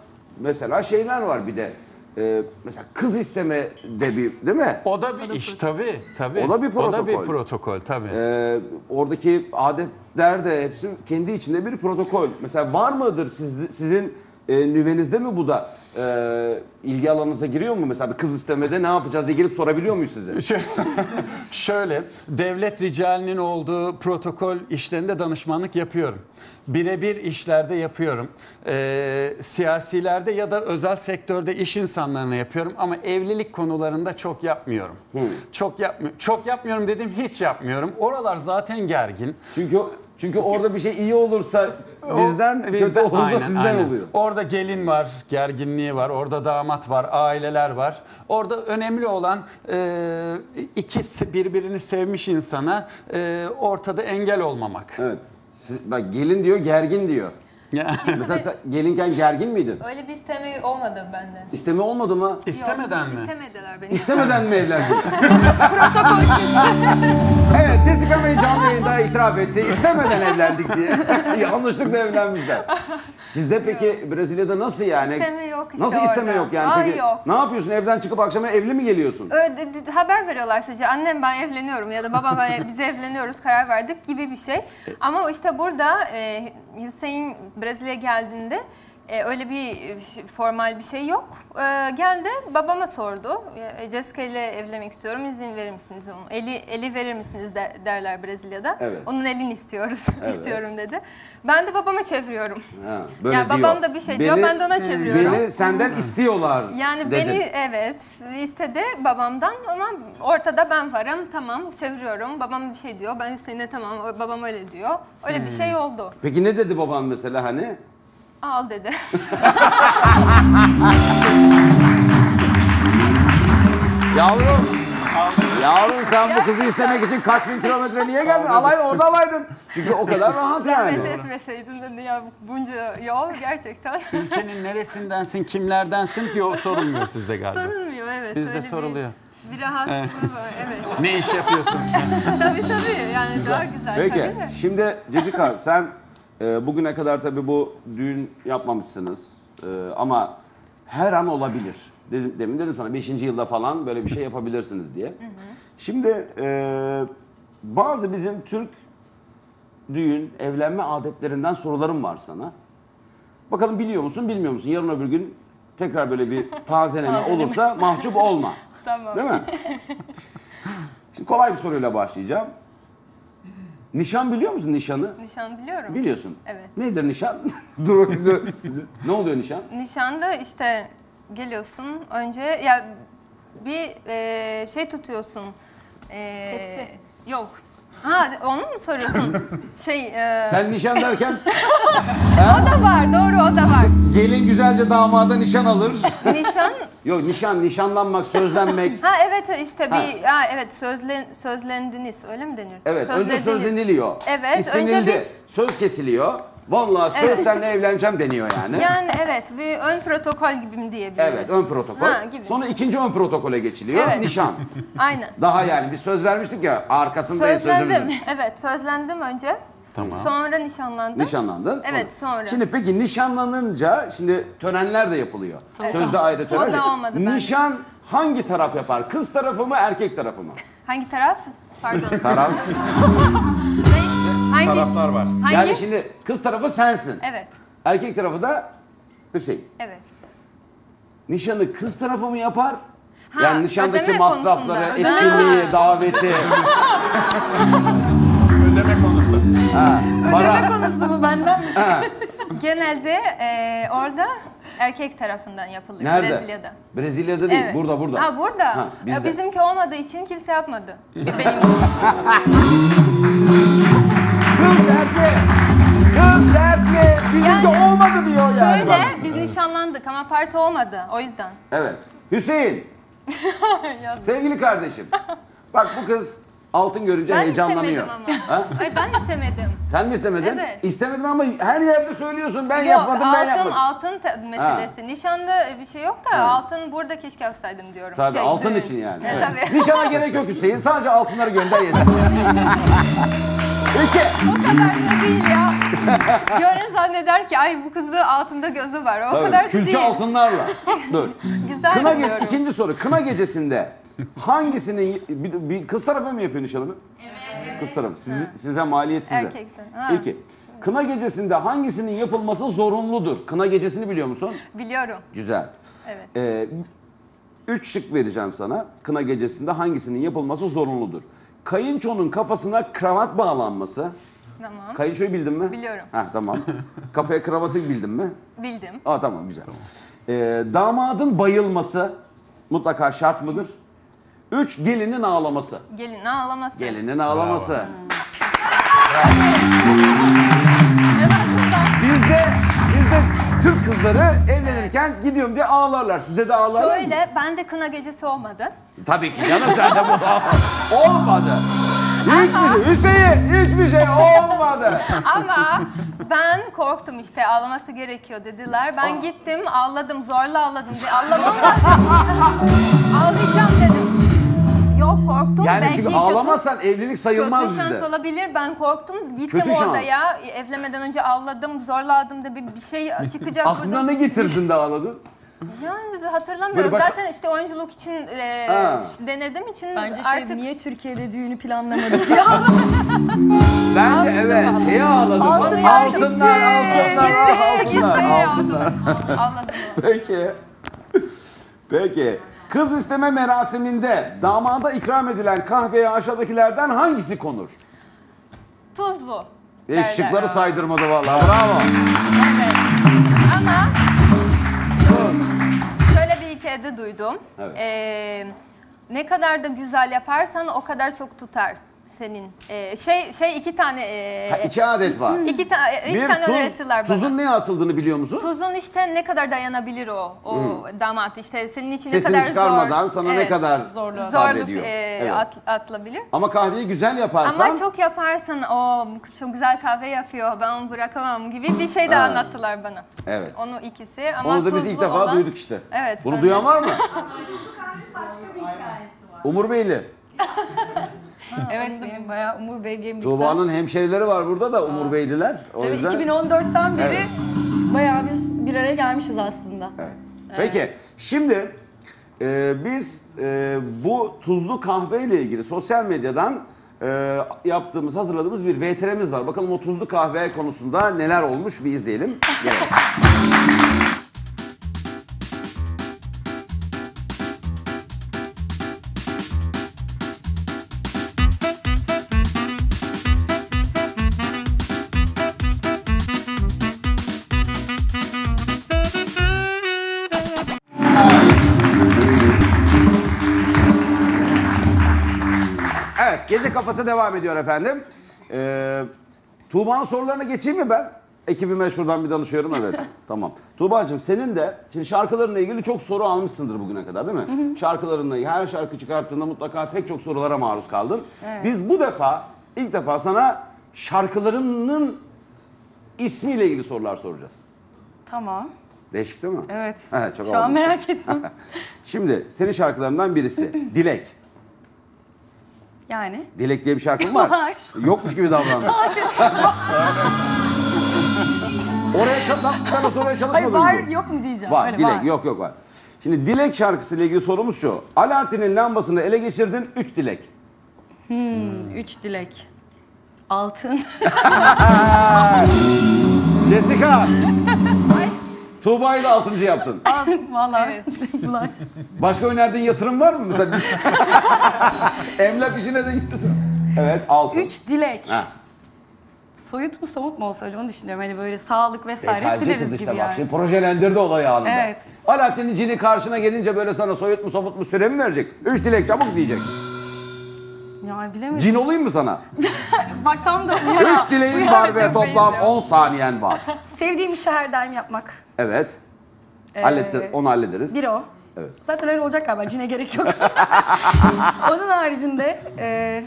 mesela şeyler var bir de. Ee, mesela kız isteme de bir değil mi? O da bir iş tabii. tabii. O da bir O da bir protokol. protokol tabii. Ee, oradaki adetler de hepsi kendi içinde bir protokol. Mesela var mıdır siz, sizin e, nüvenizde mi bu da e, ilgi alanınıza giriyor mu? Mesela bir kız istemede ne yapacağız diye gelip sorabiliyor muyuz size? Şö- Şöyle, devlet ricalinin olduğu protokol işlerinde danışmanlık yapıyorum. Birebir işlerde yapıyorum. Ee, siyasilerde ya da özel sektörde iş insanlarına yapıyorum ama evlilik konularında çok yapmıyorum. Çok yapmıyorum. Çok yapmıyorum dedim hiç yapmıyorum. Oralar zaten gergin. Çünkü çünkü orada bir şey iyi olursa bizden, O- kötü olursa aynen, sizden aynen. oluyor. Orada gelin var, gerginliği var, orada damat var, aileler var. Orada önemli olan e, iki se- birbirini sevmiş insana e, ortada engel olmamak. Evet. Siz- bak gelin diyor, gergin diyor. Mesela sen gelinken gergin miydin? Öyle bir isteme olmadı benden. İsteme olmadı mı? İstemeden mi? İstemediler beni. İstemeden mi evlendin? Protokol evet Jessica May canlı yayında itiraf etti. İstemeden evlendik diye. Yanlışlıkla evlenmişler. Sizde peki Brezilya'da nasıl yani? İsteme yok işte Nasıl isteme orada. yok yani Ay peki? yok. Ne yapıyorsun? Evden çıkıp akşama evli mi geliyorsun? Öyle de- de- haber veriyorlar sadece annem ben evleniyorum ya da babam ben biz evleniyoruz karar verdik gibi bir şey. Ama işte burada e, Hüseyin Brezilya geldiğinde e, öyle bir e, formal bir şey yok. E, geldi babama sordu. E, Jessica ile evlenmek istiyorum izin verir misiniz? Onun Eli, eli verir misiniz de- derler Brezilya'da. Evet. Onun elini istiyoruz Evet. istiyorum dedi. Ben de babama çeviriyorum. Ha, böyle Ya diyor. babam da bir şey diyor, ben de ona çeviriyorum. Beni senden istiyorlar Yani dedin. beni evet istedi babamdan ama ortada ben varım tamam çeviriyorum. Babam bir şey diyor ben Hüseyin'e tamam babam öyle diyor. Öyle bir Hmm. şey oldu. Peki ne dedi baban mesela hani? Al dedi. Yavrum. Yavrum sen bu kızı istemek için kaç bin kilometre niye geldin? Alay orada alaydın. Çünkü o kadar rahat yani. Zahmet etmeseydin dedi ya bunca yol gerçekten. Ülkenin neresindensin, kimlerdensin diyor sorulmuyor sizde galiba. Sorulmuyor evet. Bizde öyle bir- soruluyor. Bir, rahatlığı Evet. var evet. Ne iş yapıyorsun? tabii tabii yani daha güzel Peki tabii şimdi Jessica sen e, bugüne kadar tabii bu düğün yapmamışsınız E, ama her an olabilir. Dedim, demin dedim sana 5. yılda falan böyle bir şey yapabilirsiniz diye. Şimdi e, bazı bizim Türk düğün, evlenme adetlerinden sorularım var sana. Bakalım biliyor musun, bilmiyor musun? Yarın öbür gün tekrar böyle bir Tazeleme. olursa mahcup olma. Tamam. Değil mi? Şimdi kolay bir soruyla başlayacağım. Nişan biliyor musun nişanı? Nişan biliyorum. Biliyorsun. Evet. Nedir nişan? dur, dur. Ne oluyor nişan? Nişanda işte geliyorsun önce ya bir e, şey tutuyorsun. E, Tepsi. Yok. Ha onu mu soruyorsun? şey. E, Sen nişan derken o da var doğru o da var. gelin güzelce damada nişan alır. Nişan. Yok nişan, nişanlanmak, sözlenmek. Ha evet işte Ha. bir ha evet sözlen sözlendiniz öyle mi denir? Evet, önce sözleniliyor. Evet, İstenildi. önce Söz kesiliyor. Vallahi söz Evet. seninle evleneceğim deniyor yani. Yani evet bir ön protokol gibi mi diyebiliriz? Evet, ön protokol. Ha, gibi. Sonra ikinci ön protokole geçiliyor. Evet. Nişan. Aynen. Daha yani bir söz vermiştik ya arkasındayız Sözlendim. sözümüzün. Evet sözlendim önce. Tamam. Sonra nişanlandım. Nişanlandın. Evet sonra. Şimdi peki nişanlanınca şimdi törenler de yapılıyor. Evet. Sözde ayrı O tören. da olmadı. Nişan hangi taraf yapar? Kız tarafı mı erkek tarafı mı? Hangi taraf? Pardon. Taraf. Hangi taraflar var. Hangi? Yani şimdi kız tarafı sensin. Evet. Erkek tarafı da Hüseyin. Evet. Nişanı kız tarafı mı yapar? Ha, yani nişandaki ödeme masrafları, konusunda. etkinliği, daveti. ödeme konusu. Ha, Ödeme para. konusu mu benden mi? Ha. Genelde e, orada erkek tarafından yapılıyor Nerede? Brezilya'da. Brezilya'da değil, Evet. burada burada. Ha burada. Ha. Bizimki olmadığı için kimse yapmadı. Benim Kız dertli. Kız dertli. Bizimki olmadı diyor yani. Şöyle bak. biz nişanlandık ama parti olmadı o yüzden. Evet. Hüseyin, sevgili kardeşim. Bak bu kız altın görünce ben heyecanlanıyor. istemedim ama. Ha? Ay ben istemedim. Sen mi istemedin? Evet. İstemedin ama her yerde söylüyorsun ben Yok, yapmadım ben altın, yapmadım. altın te- meselesi. Nişanda bir şey yok da Ha. altın burada keşke yapsaydım diyorum. Tabii Şey, altın düğün. için yani. E, Evet. tabii. Nişana gerek yok Hüseyin. Sadece altınları gönder yeter. Peki. O kadar da değil ya. Gören zanneder ki ay bu kızı altında gözü var. O Tabii, kadar da külçe değil. altınlarla. Dur. Güzel Kına ge- biliyorum. ikinci soru. Kına gecesinde hangisinin bir, bir kız tarafı mı yapıyor nişanını? Evet. Kız tarafı. Siz, size maliyet size. Erkeksin. Ha. İki. Kına gecesinde hangisinin yapılması zorunludur? Kına gecesini biliyor musun? Biliyorum. Güzel. Evet. Ee, üç şık vereceğim sana. Kına gecesinde hangisinin yapılması zorunludur? Kayınçonun kafasına kravat bağlanması. Tamam. Kayınçoyu bildin mi? Biliyorum. Heh, tamam. Kafaya kravatı bildin mi? Bildim. Aa tamam güzel. Ee, damadın bayılması mutlaka şart mıdır? Üç gelinin ağlaması. Gelin ağlaması. Gelinin ağlaması. Bizde Türk kızları evlenirken gidiyorum diye ağlarlar. Sizde de ağlarlar mı? Şöyle ben de kına gecesi olmadı. Tabii ki canım sen de bu olmadı. Hiçbir şey, Hüseyin hiçbir şey olmadı. Ama ben korktum işte ağlaması gerekiyor dediler. Ben gittim ağladım zorla ağladım diye ağlamam lazım. Ağlayacağım dedim. Yok korktum. Yani Belki çünkü kötü- ağlamazsan evlilik sayılmaz Kötü şans bizde. olabilir. Ben korktum. Gittim Kötü orada şans. ya. Evlenmeden önce ağladım, zorladım da bir, bir şey çıkacak Aklına burada. ne getirdin de ağladın? Yani hatırlamıyorum. Başka- Zaten işte oyunculuk için e, Ha. denediğim için Bence şey artık niye Türkiye'de düğünü planlamadık diye Bence evet şeye ağladım. Altınlar altınlar, gitti. altınlar, Gitti, altınlar, gitti. altınlar. Ağladım. Peki. Peki. Kız isteme merasiminde damada ikram edilen kahveye aşağıdakilerden hangisi konur? Tuzlu. E, derler. şıkları saydırmadı vallahi. Bravo. Ama şöyle bir hikayede duydum. Evet. Ee, ne kadar da güzel yaparsan o kadar çok tutar senin. Ee, şey şey iki tane e, Ha, iki adet var. iki, ta, iki Bir tane tuz, öğrettiler bana. tuzun neye atıldığını biliyor musun? Tuzun işte ne kadar dayanabilir o o Hmm. damat işte senin için Sesini ne kadar çıkarmadan zor. sana ne kadar zorluk sabrediyor. e, Evet. at- atılabilir. Ama kahveyi güzel yaparsan Ama çok yaparsan o bu kız çok güzel kahve yapıyor ben onu bırakamam gibi bir şey de Ha. anlattılar bana. Evet. Onu ikisi ama Onu da biz tuzlu ilk defa olan- duyduk işte. Evet. Bunu ben duyan var mı? Umur Beyli. evet benim bayağı Umur Bey Gemlik'ten. Tuğba'nın hemşerileri var burada da Umur Beyliler. O Tabii yüzden... 2014'ten beri Evet. bayağı biz bir araya gelmişiz aslında. Peki şimdi e, biz e, bu tuzlu kahve ile ilgili sosyal medyadan e, yaptığımız, hazırladığımız bir VTR'miz var. Bakalım o tuzlu kahve konusunda neler olmuş bir izleyelim. Gelelim. Kafası devam ediyor efendim. Ee, Tuğba'nın sorularına geçeyim mi ben? Ekibime şuradan bir danışıyorum evet. tamam. Tuğba'cığım senin de şimdi şarkılarınla ilgili çok soru almışsındır bugüne kadar değil mi? Şarkılarınla her şarkı çıkarttığında mutlaka pek çok sorulara maruz kaldın. Evet. Biz bu defa ilk defa sana şarkılarının ismiyle ilgili sorular soracağız. Tamam. Değişik değil mi? Evet. Evet çok Şu an merak ettim. Şimdi senin şarkılarından birisi Dilek. Yani. Dilek diye bir şarkın var. Var. Yokmuş gibi davrandın. Oraya çalış, ben o soruya Hayır var diyor. yok mu diyeceğim. Var, Öyle dilek. Yok yok var. Şimdi dilek şarkısıyla ilgili sorumuz şu. Alaaddin'in lambasını ele geçirdin, üç dilek. Hmm, üç dilek. Altın. Jessica. Tuğba'yı da altıncı yaptın. Vallahi bulaş. Başka önerdiğin yatırım var mı mesela? Emlak işine de gitti sana. Evet altın. Üç dilek. Ha. Soyut mu somut mu olsa acaba onu düşünüyorum. Hani böyle sağlık vesaire hep Detaycı dileriz kız işte gibi bak. yani. Şimdi projelendirdi olayı anında. Evet. Alaaddin'in cini karşına gelince böyle sana soyut mu somut mu süre mi verecek? Üç dilek çabuk diyecek. Ya bilemedim. Cin olayım mı sana? Bak tam da Üç dileğin var ve toplam 10 saniyen var. Sevdiğim işi her daim yapmak. Evet. Ee, Hallettir, onu hallederiz. Bir o. Evet. Zaten öyle olacak galiba. Cine gerek yok. Onun haricinde e,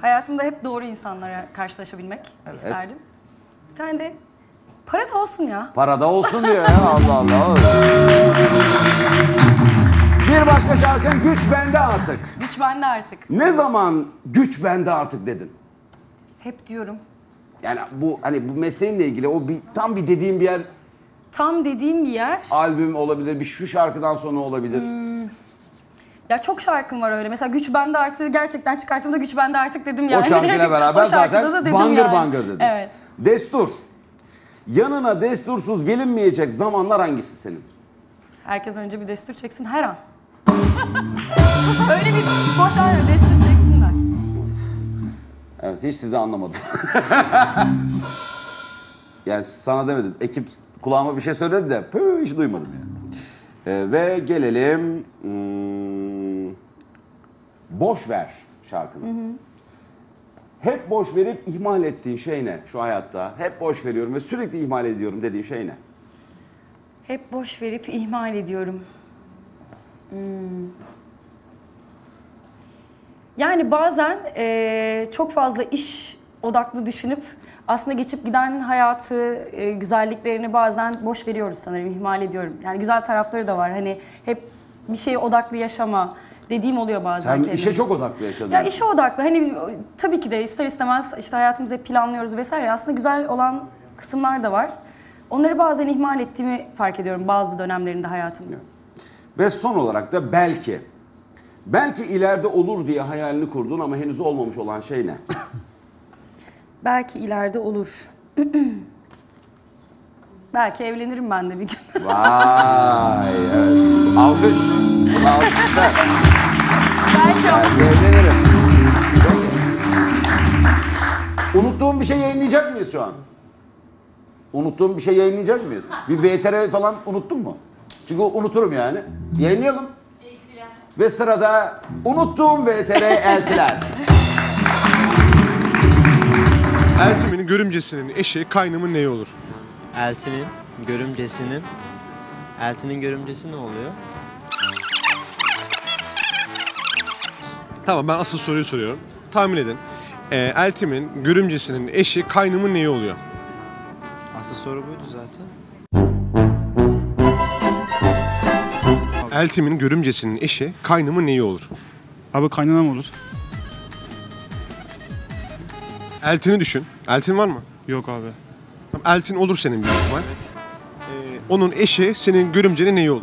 hayatımda hep doğru insanlara karşılaşabilmek Evet. isterdim. Bir tane de para da olsun ya. Parada olsun diyor ya Allah Allah. Bir başka şarkın güç bende artık. Güç bende artık. Ne zaman güç bende artık dedin? Hep diyorum. Yani bu hani bu mesleğinle ilgili o bir tam bir dediğim bir yer Tam dediğim bir yer. albüm olabilir, bir şu şarkıdan sonra olabilir. Ya çok şarkım var öyle. Mesela Güç Bende Artık gerçekten çıkarttığımda Güç Bende Artık dedim yani. O şarkıyla beraber O da zaten dedim bangır yani. bangır dedin. Evet. Destur. Yanına destursuz gelinmeyecek zamanlar hangisi senin? Herkes önce bir destur çeksin her an. öyle bir boş aynen destur çeksinler. Evet hiç sizi anlamadım. yani sana demedim. Ekip kulağıma bir şey söyledi de püh, hiç duymadım yani. Ee, ve gelelim hmm, boş ver şarkını. Hep boş verip ihmal ettiğin şey ne şu hayatta? Hep boş veriyorum ve sürekli ihmal ediyorum dediğin şey ne? Hep boş verip ihmal ediyorum. Hmm. Yani bazen eee, çok fazla iş odaklı düşünüp aslında geçip giden hayatı, e, güzelliklerini bazen boş veriyoruz sanırım, ihmal ediyorum. Yani güzel tarafları da var. Hani hep bir şeye odaklı yaşama dediğim oluyor bazen Sen kendime. işe çok odaklı yaşadın. Ya işe odaklı. Hani tabii ki de ister istemez işte hayatımızı hep planlıyoruz vesaire. Aslında güzel olan kısımlar da var. Onları bazen ihmal ettiğimi fark ediyorum bazı dönemlerinde hayatımda. Ve son olarak da belki. Belki ileride olur diye hayalini kurdun ama henüz olmamış olan şey ne? Belki ileride olur. Belki evlenirim ben de bir gün. Vay evet. Alkış. Buna alkışlar. Belki Belki evlenirim. Unuttuğum bir şey yayınlayacak mıyız şu an? Unuttuğum bir şey yayınlayacak mıyız? Bir VTR falan unuttun mu? Çünkü unuturum yani. Yayınlayalım. Ve sırada unuttuğum VTR eltiler. Eltimin görümcesinin eşi kaynımın neyi olur? Eltinin görümcesinin Eltinin görümcesi ne oluyor? Tamam ben asıl soruyu soruyorum. Tahmin edin. Ee, Eltim'in görümcesinin eşi kaynımın neyi oluyor? Asıl soru buydu zaten. Eltim'in görümcesinin eşi kaynımın neyi olur? Abi kaynanam olur. Eltin'i düşün. Eltin var mı? Yok abi. Tamam, Eltin olur senin büyük ihtimal. Ee, onun eşi senin görümcenin neyi olur?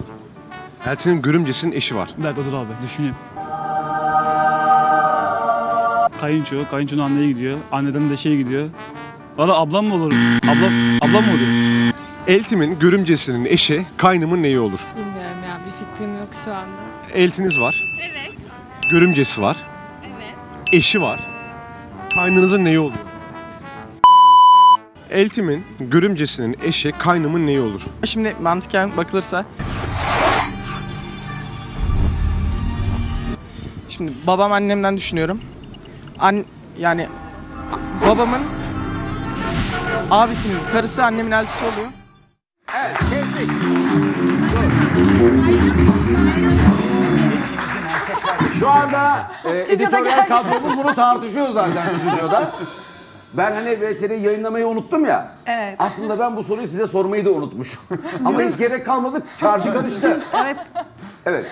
Eltin'in görümcesinin eşi var. Bir dakika dur abi düşüneyim. Kayınço, kayınçonun anneye gidiyor. Anneden de şey gidiyor. Valla ablam mı olur? Ablam, ablam mı oluyor? Eltim'in görümcesinin eşi kaynımın neyi olur? Bilmiyorum ya bir fikrim yok şu anda. Eltiniz var. Evet. Görümcesi var. Evet. Eşi var. Kaynınızın neyi oluyor? Eltim'in görümcesinin eşi kaynımın neyi olur? Şimdi mantıken bakılırsa Şimdi babam annemden düşünüyorum. An yani babamın abisinin karısı annemin eltisi oluyor. Evet, kestik. Şu anda e, geldi. kadromuz bunu tartışıyor zaten stüdyoda. Ben hani VTR'yi yayınlamayı unuttum ya. Evet. Aslında ben bu soruyu size sormayı da unutmuşum. Ama hiç gerek kalmadı. Çarşı karıştı. evet. Evet.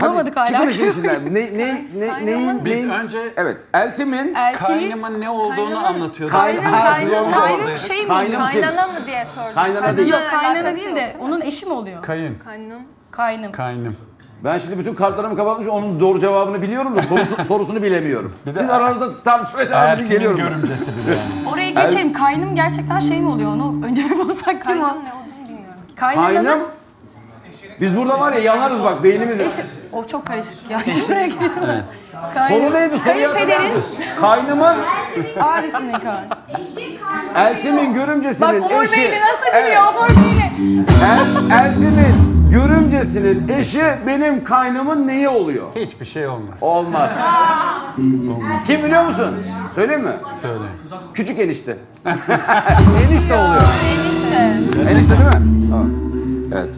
Bulamadık hala. Çıkın işin içinden. Ne, ne, ne, neyin, Biz neyin? önce Evet. Eltimin kaynımın ne olduğunu anlatıyorduk. Kaynım, kaynım, Kaynım şey mi? Kaynım kim? Kaynana mı diye sordum. Kaynana değil. Yok kaynana değil de onun eşi mi oluyor? Kayın. Kaynım. Kaynım. Kaynım. Ben şimdi bütün kartlarımı kapatmış onun doğru cevabını biliyorum da sorusu- sorusunu bilemiyorum. Siz aranızda tartışmaya devam edin geliyorum. görümcesi bir de. Oraya geçelim. Kaynım gerçekten şey mi oluyor onu? Önce bir bulsak kim o? ne olduğunu bilmiyorum. Kaynananın Kaynım. Biz burada var ya yanarız bak beynimiz. eşi. O çok karışık ya. Buraya giremez. Soru neydi? Hatırlar Kayınpederin? Kaynımın abisinin kan. Eltim'in görümcesinin Bak Uğur eşi. Nasıl biliyor Uğur Beyli? El, Eltim'in görümcesinin eşi benim kaynımın neyi oluyor? Hiçbir şey olmaz. Olmaz. Kim biliyor musun? Söyleyeyim mi? Söyle. Küçük enişte. enişte oluyor. Enişte değil mi? Tamam. Evet.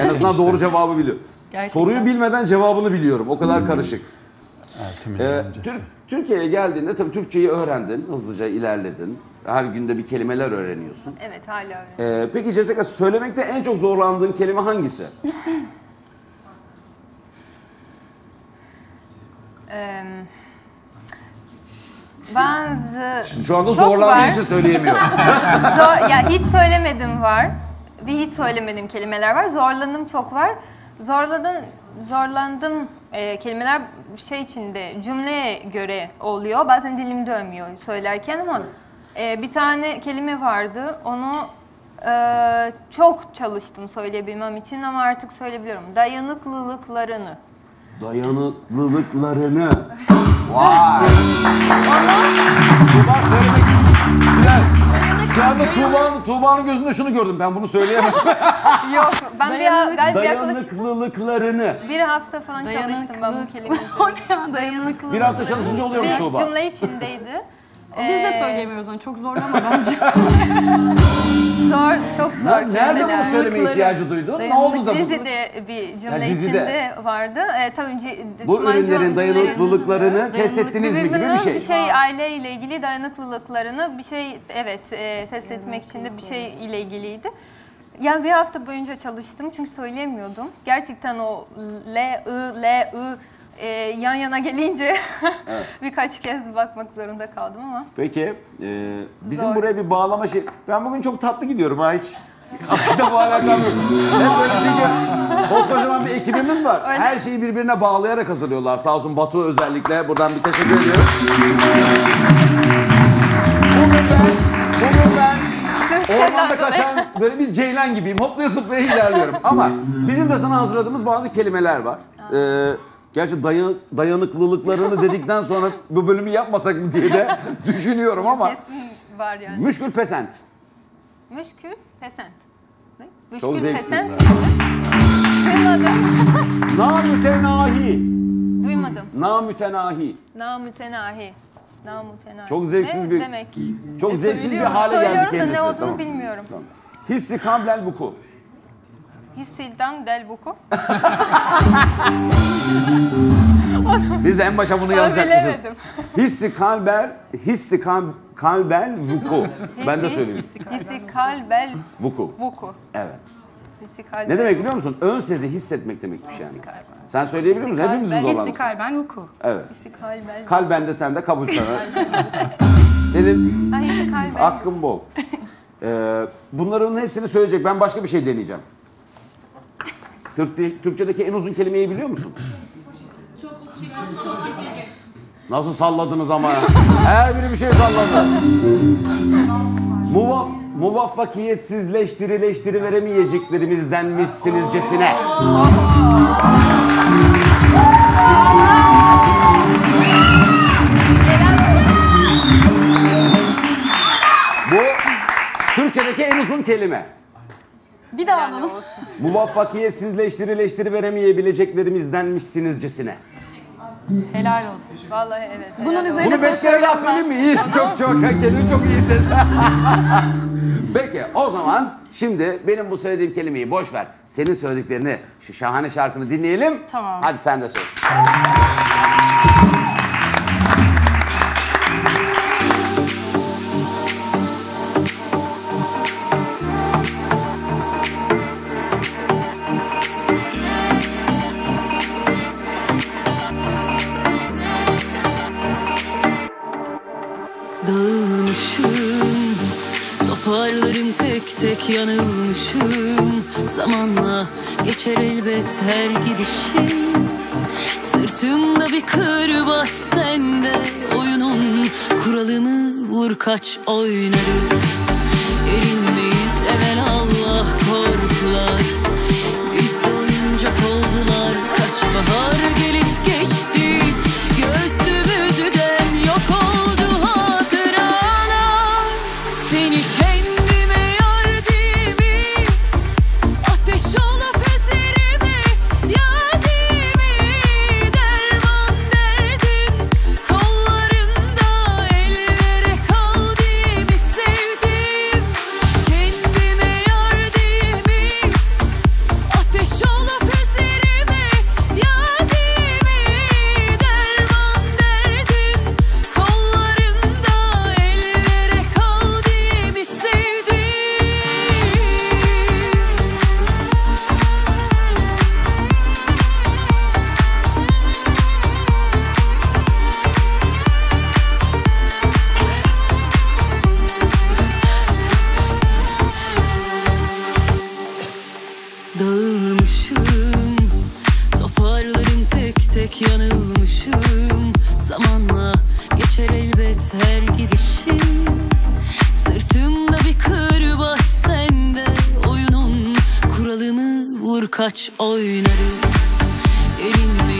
En azından doğru cevabı biliyor. Gerçekten. Soruyu bilmeden cevabını biliyorum. O kadar karışık. Ee. Türk, Türkiye'ye geldiğinde tabii Türkçeyi öğrendin. Hızlıca ilerledin. Her günde bir kelimeler öğreniyorsun. Evet hala öyle. Ee, peki Jessica söylemekte en çok zorlandığın kelime hangisi? Eee, ben z- Şu anda çok zorlandığı var. için söyleyemiyorum. Zor, ya hiç söylemedim var. Ve hiç söylemediğim kelimeler var. Zorlandım çok var. Zorladım, zorlandım e, kelimeler şey içinde cümleye göre oluyor. Bazen dilim dönmüyor söylerken ama e, bir tane kelime vardı. Onu e, çok çalıştım söyleyebilmem için ama artık söyleyebiliyorum. Dayanıklılıklarını. Dayanıklılıklarını. Vay. Tuğba söylemek Güzel. Şu anda Tuğba'nın Tuğba'nın gözünde şunu gördüm. Ben bunu söyleyemem. Yok ben bir, galiba yaklaşık Dayanıklılıklarını. bir hafta falan çalıştım ben bu kelimeyi. O ne ya dayanıklılık. Bir hafta çalışınca oluyormuş Bir Tuğba. cümle içindeydi. Biz de Ee, söyleyemiyoruz onu. Çok zorlama bence. Zor, çok zor. Nerede, nerede bunu kelimeler. söyleme ihtiyacı duydun? Ne oldu da bu? Dizide bir cümle Ha, dizide. içinde vardı. E, tabii Bu ürünlerin dayanıklılıklarını test ettiniz mi gibi bir şey. Bir şey aile ile ilgili dayanıklılıklarını bir şey evet e, test etmek için de bir şey ile ilgiliydi. Yani bir hafta boyunca çalıştım çünkü söyleyemiyordum. Gerçekten o L, I, L, I e, yan yana gelince Evet. birkaç kez bakmak zorunda kaldım ama. Peki e, bizim Zor. buraya bir bağlama şey. Ben bugün çok tatlı gidiyorum ha hiç. Akışta bu alakam yok. Hep böyle çünkü koskocaman bir ekibimiz var. Öyle. Her şeyi birbirine bağlayarak hazırlıyorlar. Sağ olsun Batu özellikle. Buradan bir teşekkür ediyorum. Bugün ben, bugün ben ormanda kaçan böyle bir ceylan gibiyim. Hoplaya zıplaya ilerliyorum. Ama bizim de sana hazırladığımız bazı kelimeler var. Ee, gerçi dayan, dayanıklılıklarını dedikten sonra bu bölümü yapmasak mı diye de düşünüyorum ama. Kesin var yani. Müşkül pesent. Müşkül pesent. Ne? Çok Müşkül zevksiz. Duymadım. Namütenahi. Duymadım. Namütenahi. Namütenahi. Namütenahi. Çok zevksiz ne bir- demek? Çok E, zevksiz bir hale geldi Söylüyorum da kendisi. ne olduğunu Tamam. bilmiyorum. Hissi kablel vuku. Hissildan del buku. Biz de en başa bunu yazacakmışız. bilemedim. Hissi kalbel, hissi kal- kalbel vuku. Ben de söyleyeyim. Hissi kalbel Vuku. buku. Evet. Hissi kalbel. Ne demek biliyor musun? Ön sezi hissetmek demekmiş yani. Sen söyleyebiliyor musun? Hepimizin. Hissi kalben vuku. Evet. Hissi kalbel. Kalben de sende kabul sana. Senin Ha, hissi kalbel. hakkın bol. Ee, bunların hepsini söyleyecek. Ben başka bir şey deneyeceğim. Türk, Türkçedeki en uzun kelimeyi biliyor musun? Nasıl salladınız ama ya? Her biri bir şey salladı. Muva, muvaffakiyetsizleştirileştiriveremeyeceklerimizdenmişsinizcesine. Bu Türkçedeki en uzun kelime. Bir daha alalım. Muvaffakiyetsizleştirileştiriveremeyeceklerimizdenmişsinizcesine. Helal olsun. Vallahi evet. Bunun helal üzerine Bunu beş kere daha söylenmez. söyleyeyim mi? İyi. Çok çok. Kendini çok iyisin. Peki o zaman şimdi benim bu söylediğim kelimeyi boş ver. Senin söylediklerini, şu şahane şarkını dinleyelim. Tamam. Hadi sen de söyle. Tek yanılmışım. Zamanla geçer elbet her gidişim. Sırtımda bir kırbaç sende Oyunun kuralımı vur kaç oynarız. Erinmeyiz evvel Allah korkular. Biz de oyuncak oldular Kaç bahar oynarız. Erinmeyiz evvel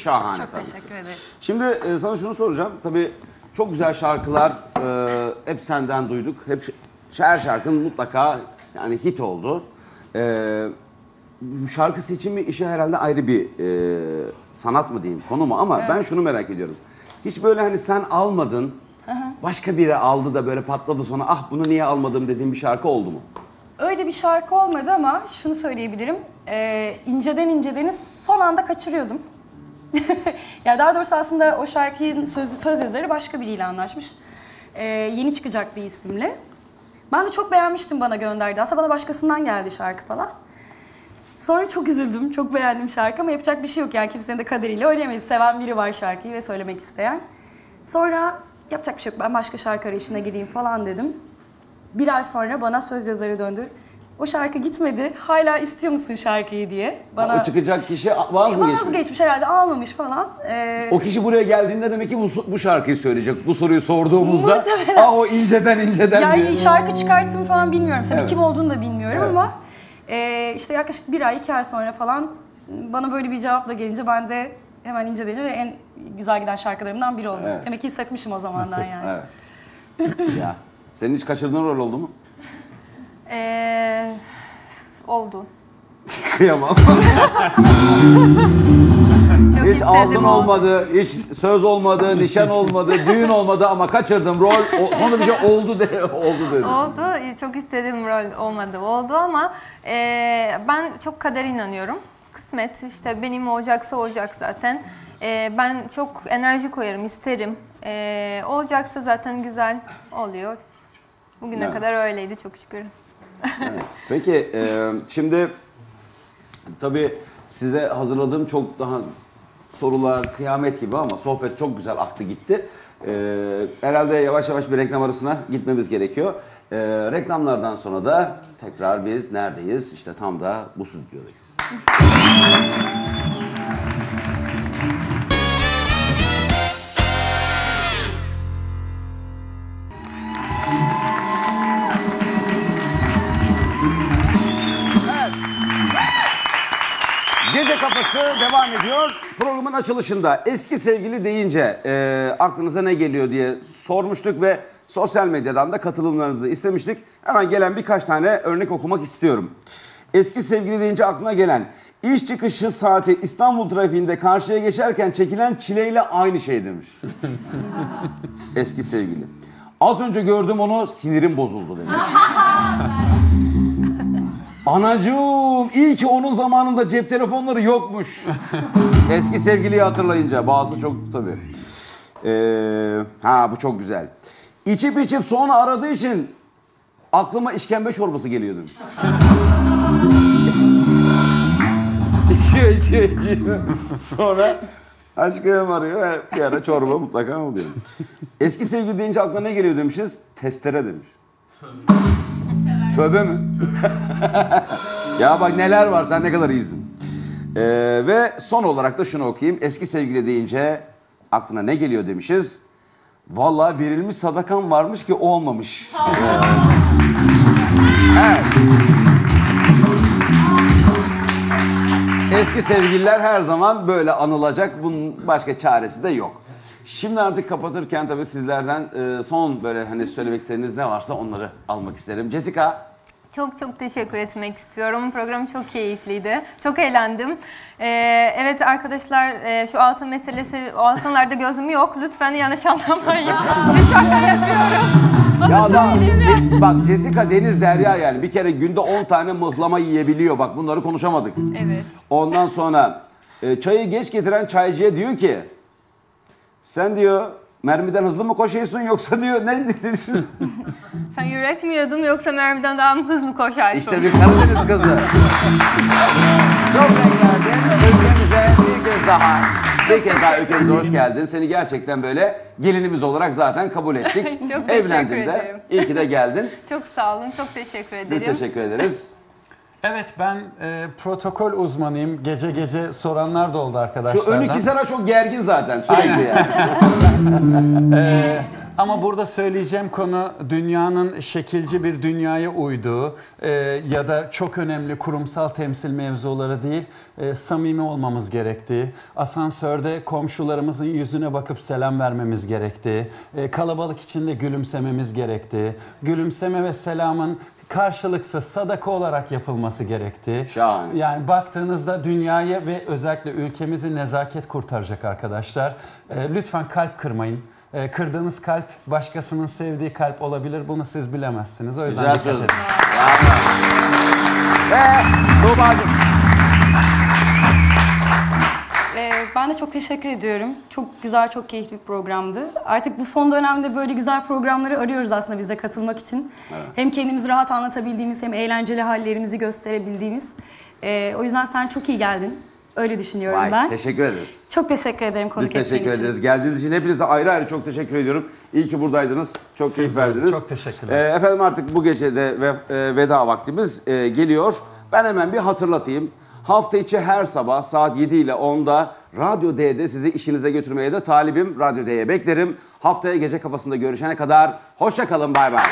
şahane. Çok tabii. teşekkür ederim. Şimdi e, sana şunu soracağım. Tabii çok güzel şarkılar e, hep senden duyduk. Hep her şarkın mutlaka yani hit oldu. E, şarkı seçimi işi herhalde ayrı bir e, sanat mı diyeyim, konu mu ama Evet. ben şunu merak ediyorum. Hiç böyle hani sen almadın, Aha. başka biri aldı da böyle patladı sonra ah bunu niye almadım dediğin bir şarkı oldu mu? Öyle bir şarkı olmadı ama şunu söyleyebilirim. Ee, inceden incedeni son anda kaçırıyordum. ya daha doğrusu aslında o şarkının söz, söz yazarı başka biriyle anlaşmış. Ee, yeni çıkacak bir isimle. Ben de çok beğenmiştim bana gönderdi. Aslında bana başkasından geldi şarkı falan. Sonra çok üzüldüm. Çok beğendim şarkı ama yapacak bir şey yok yani kimsenin de kaderiyle oynayamayız. Seven biri var şarkıyı ve söylemek isteyen. Sonra yapacak bir şey yok ben başka şarkı arayışına gireyim falan dedim. Bir ay sonra bana söz yazarı döndü. O şarkı gitmedi. Hala istiyor musun şarkıyı diye. o çıkacak kişi vaz mı geçmiş? Vazgeçmiş herhalde almamış falan. Ee, O kişi buraya geldiğinde demek ki bu, bu şarkıyı söyleyecek. Bu soruyu sorduğumuzda Muhtemelen. Aa, o inceden inceden yani diyor. şarkı çıkarttım falan bilmiyorum. Tabii Evet. kim olduğunu da bilmiyorum Evet. ama e, işte yaklaşık bir ay, iki ay sonra falan bana böyle bir cevapla gelince ben de hemen inceledi ve en güzel giden şarkılarımdan biri oldu. Evet. Demek ki hissetmişim o zamandan yani. Evet. ya. Senin hiç kaçırdığın rol oldu mu? Ee, oldu. Kıyamam. hiç istedim altın oldu. olmadı, hiç söz olmadı, nişan olmadı, düğün olmadı ama kaçırdım rol. O, sonra bir şey oldu de oldu dedi. Oldu. Çok istediğim rol olmadı. Oldu ama e, ben çok kadere inanıyorum. Kısmet işte benim olacaksa olacak zaten. E, ben çok enerji koyarım, isterim. E, olacaksa zaten güzel oluyor. Bugüne Evet. kadar öyleydi çok şükür. Peki e, şimdi Tabii size hazırladığım çok daha sorular kıyamet gibi ama sohbet çok güzel aktı gitti. Ee, herhalde yavaş yavaş bir reklam arasına gitmemiz gerekiyor. Ee, reklamlardan sonra da tekrar biz neredeyiz? İşte tam da bu stüdyodayız. Kafası devam ediyor. Programın açılışında eski sevgili deyince e, aklınıza ne geliyor diye sormuştuk ve sosyal medyadan da katılımlarınızı istemiştik. Hemen gelen birkaç tane örnek okumak istiyorum. Eski sevgili deyince aklına gelen iş çıkışı saati İstanbul trafiğinde karşıya geçerken çekilen çileyle aynı şey demiş. eski sevgili. Az önce gördüm onu sinirim bozuldu demiş. Anacığım iyi ki onun zamanında cep telefonları yokmuş. Eski sevgiliyi hatırlayınca bazı çok tabii. Ee, ha bu çok güzel. İçip içip sonra aradığı için aklıma işkembe çorbası geliyor demiş. içiyor içiyor içiyor. Sonra aşkım arıyor ve bir ara çorba mutlaka oluyor. Eski sevgili deyince aklına ne geliyor demişiz? Testere demiş. Tövbe mi? ya bak neler var sen ne kadar iyisin. Ee, ve son olarak da şunu okuyayım. Eski sevgili deyince aklına ne geliyor demişiz. Vallahi verilmiş sadakan varmış ki olmamış. Evet. Eski sevgililer her zaman böyle anılacak. Bunun başka çaresi de yok. Şimdi artık kapatırken tabii sizlerden e, son böyle hani söylemek istediğiniz ne varsa onları almak isterim. Jessica Çok çok teşekkür etmek istiyorum. Program çok keyifliydi. Çok eğlendim. Ee, evet arkadaşlar e, şu altın meselesi, o altınlarda gözüm yok. Lütfen yanlış anlamayın. Bir şaka yapıyorum. Ya da söyleyeyim ya. Jess- bak Jessica Deniz Derya yani bir kere günde 10 tane mıhlama yiyebiliyor. Bak bunları konuşamadık. Evet. Ondan sonra e, çayı geç getiren çaycıya diyor ki sen diyor mermiden hızlı mı koşuyorsun yoksa diyor ne Sen yürek mi yiyordun yoksa mermiden daha mı hızlı koşarsın? İşte bir Karadeniz kızı. Çok verdin. Ülkemize bir kez daha. Bir kez daha ülkemize hoş geldin. Seni gerçekten böyle gelinimiz olarak zaten kabul ettik. Çok teşekkür de. ederim. İyi ki de geldin. Çok sağ olun. Çok teşekkür ederim. Biz teşekkür ederiz. Evet ben e, protokol uzmanıyım. Gece gece soranlar da oldu arkadaşlar. Şu ön iki sıra çok gergin zaten sürekli yani. Ee, ama burada söyleyeceğim konu dünyanın şekilci bir dünyaya uyduğu e, ya da çok önemli kurumsal temsil mevzuları değil, e, samimi olmamız gerektiği, asansörde komşularımızın yüzüne bakıp selam vermemiz gerektiği, e, kalabalık içinde gülümsememiz gerektiği, gülümseme ve selamın karşılıksız sadaka olarak yapılması gerektiği. Şahane. Yani baktığınızda dünyayı ve özellikle ülkemizi nezaket kurtaracak arkadaşlar. E, lütfen kalp kırmayın. E, kırdığınız kalp başkasının sevdiği kalp olabilir. Bunu siz bilemezsiniz. O yüzden Güzel dikkat edin. Ve Tuğba'cığım. Ben de çok teşekkür ediyorum. Çok güzel, çok keyifli bir programdı. Artık bu son dönemde böyle güzel programları arıyoruz aslında biz de katılmak için. Evet. Hem kendimizi rahat anlatabildiğimiz hem eğlenceli hallerimizi gösterebildiğimiz. Ee, o yüzden sen çok iyi geldin. Öyle düşünüyorum Vay, ben. teşekkür ederiz. Çok teşekkür ederim konuk Biz teşekkür için. ederiz. Geldiğiniz için hepinize ayrı ayrı çok teşekkür ediyorum. İyi ki buradaydınız. Çok keyif verdiniz. Çok teşekkürler. Ee, efendim artık bu gece de ve, e, veda vaktimiz e, geliyor. Ben hemen bir hatırlatayım. Hafta içi her sabah saat 7 ile 10'da Radyo D'de sizi işinize götürmeye de talibim. Radyo D'ye beklerim. Haftaya gece kafasında görüşene kadar hoşça kalın. Bay bay.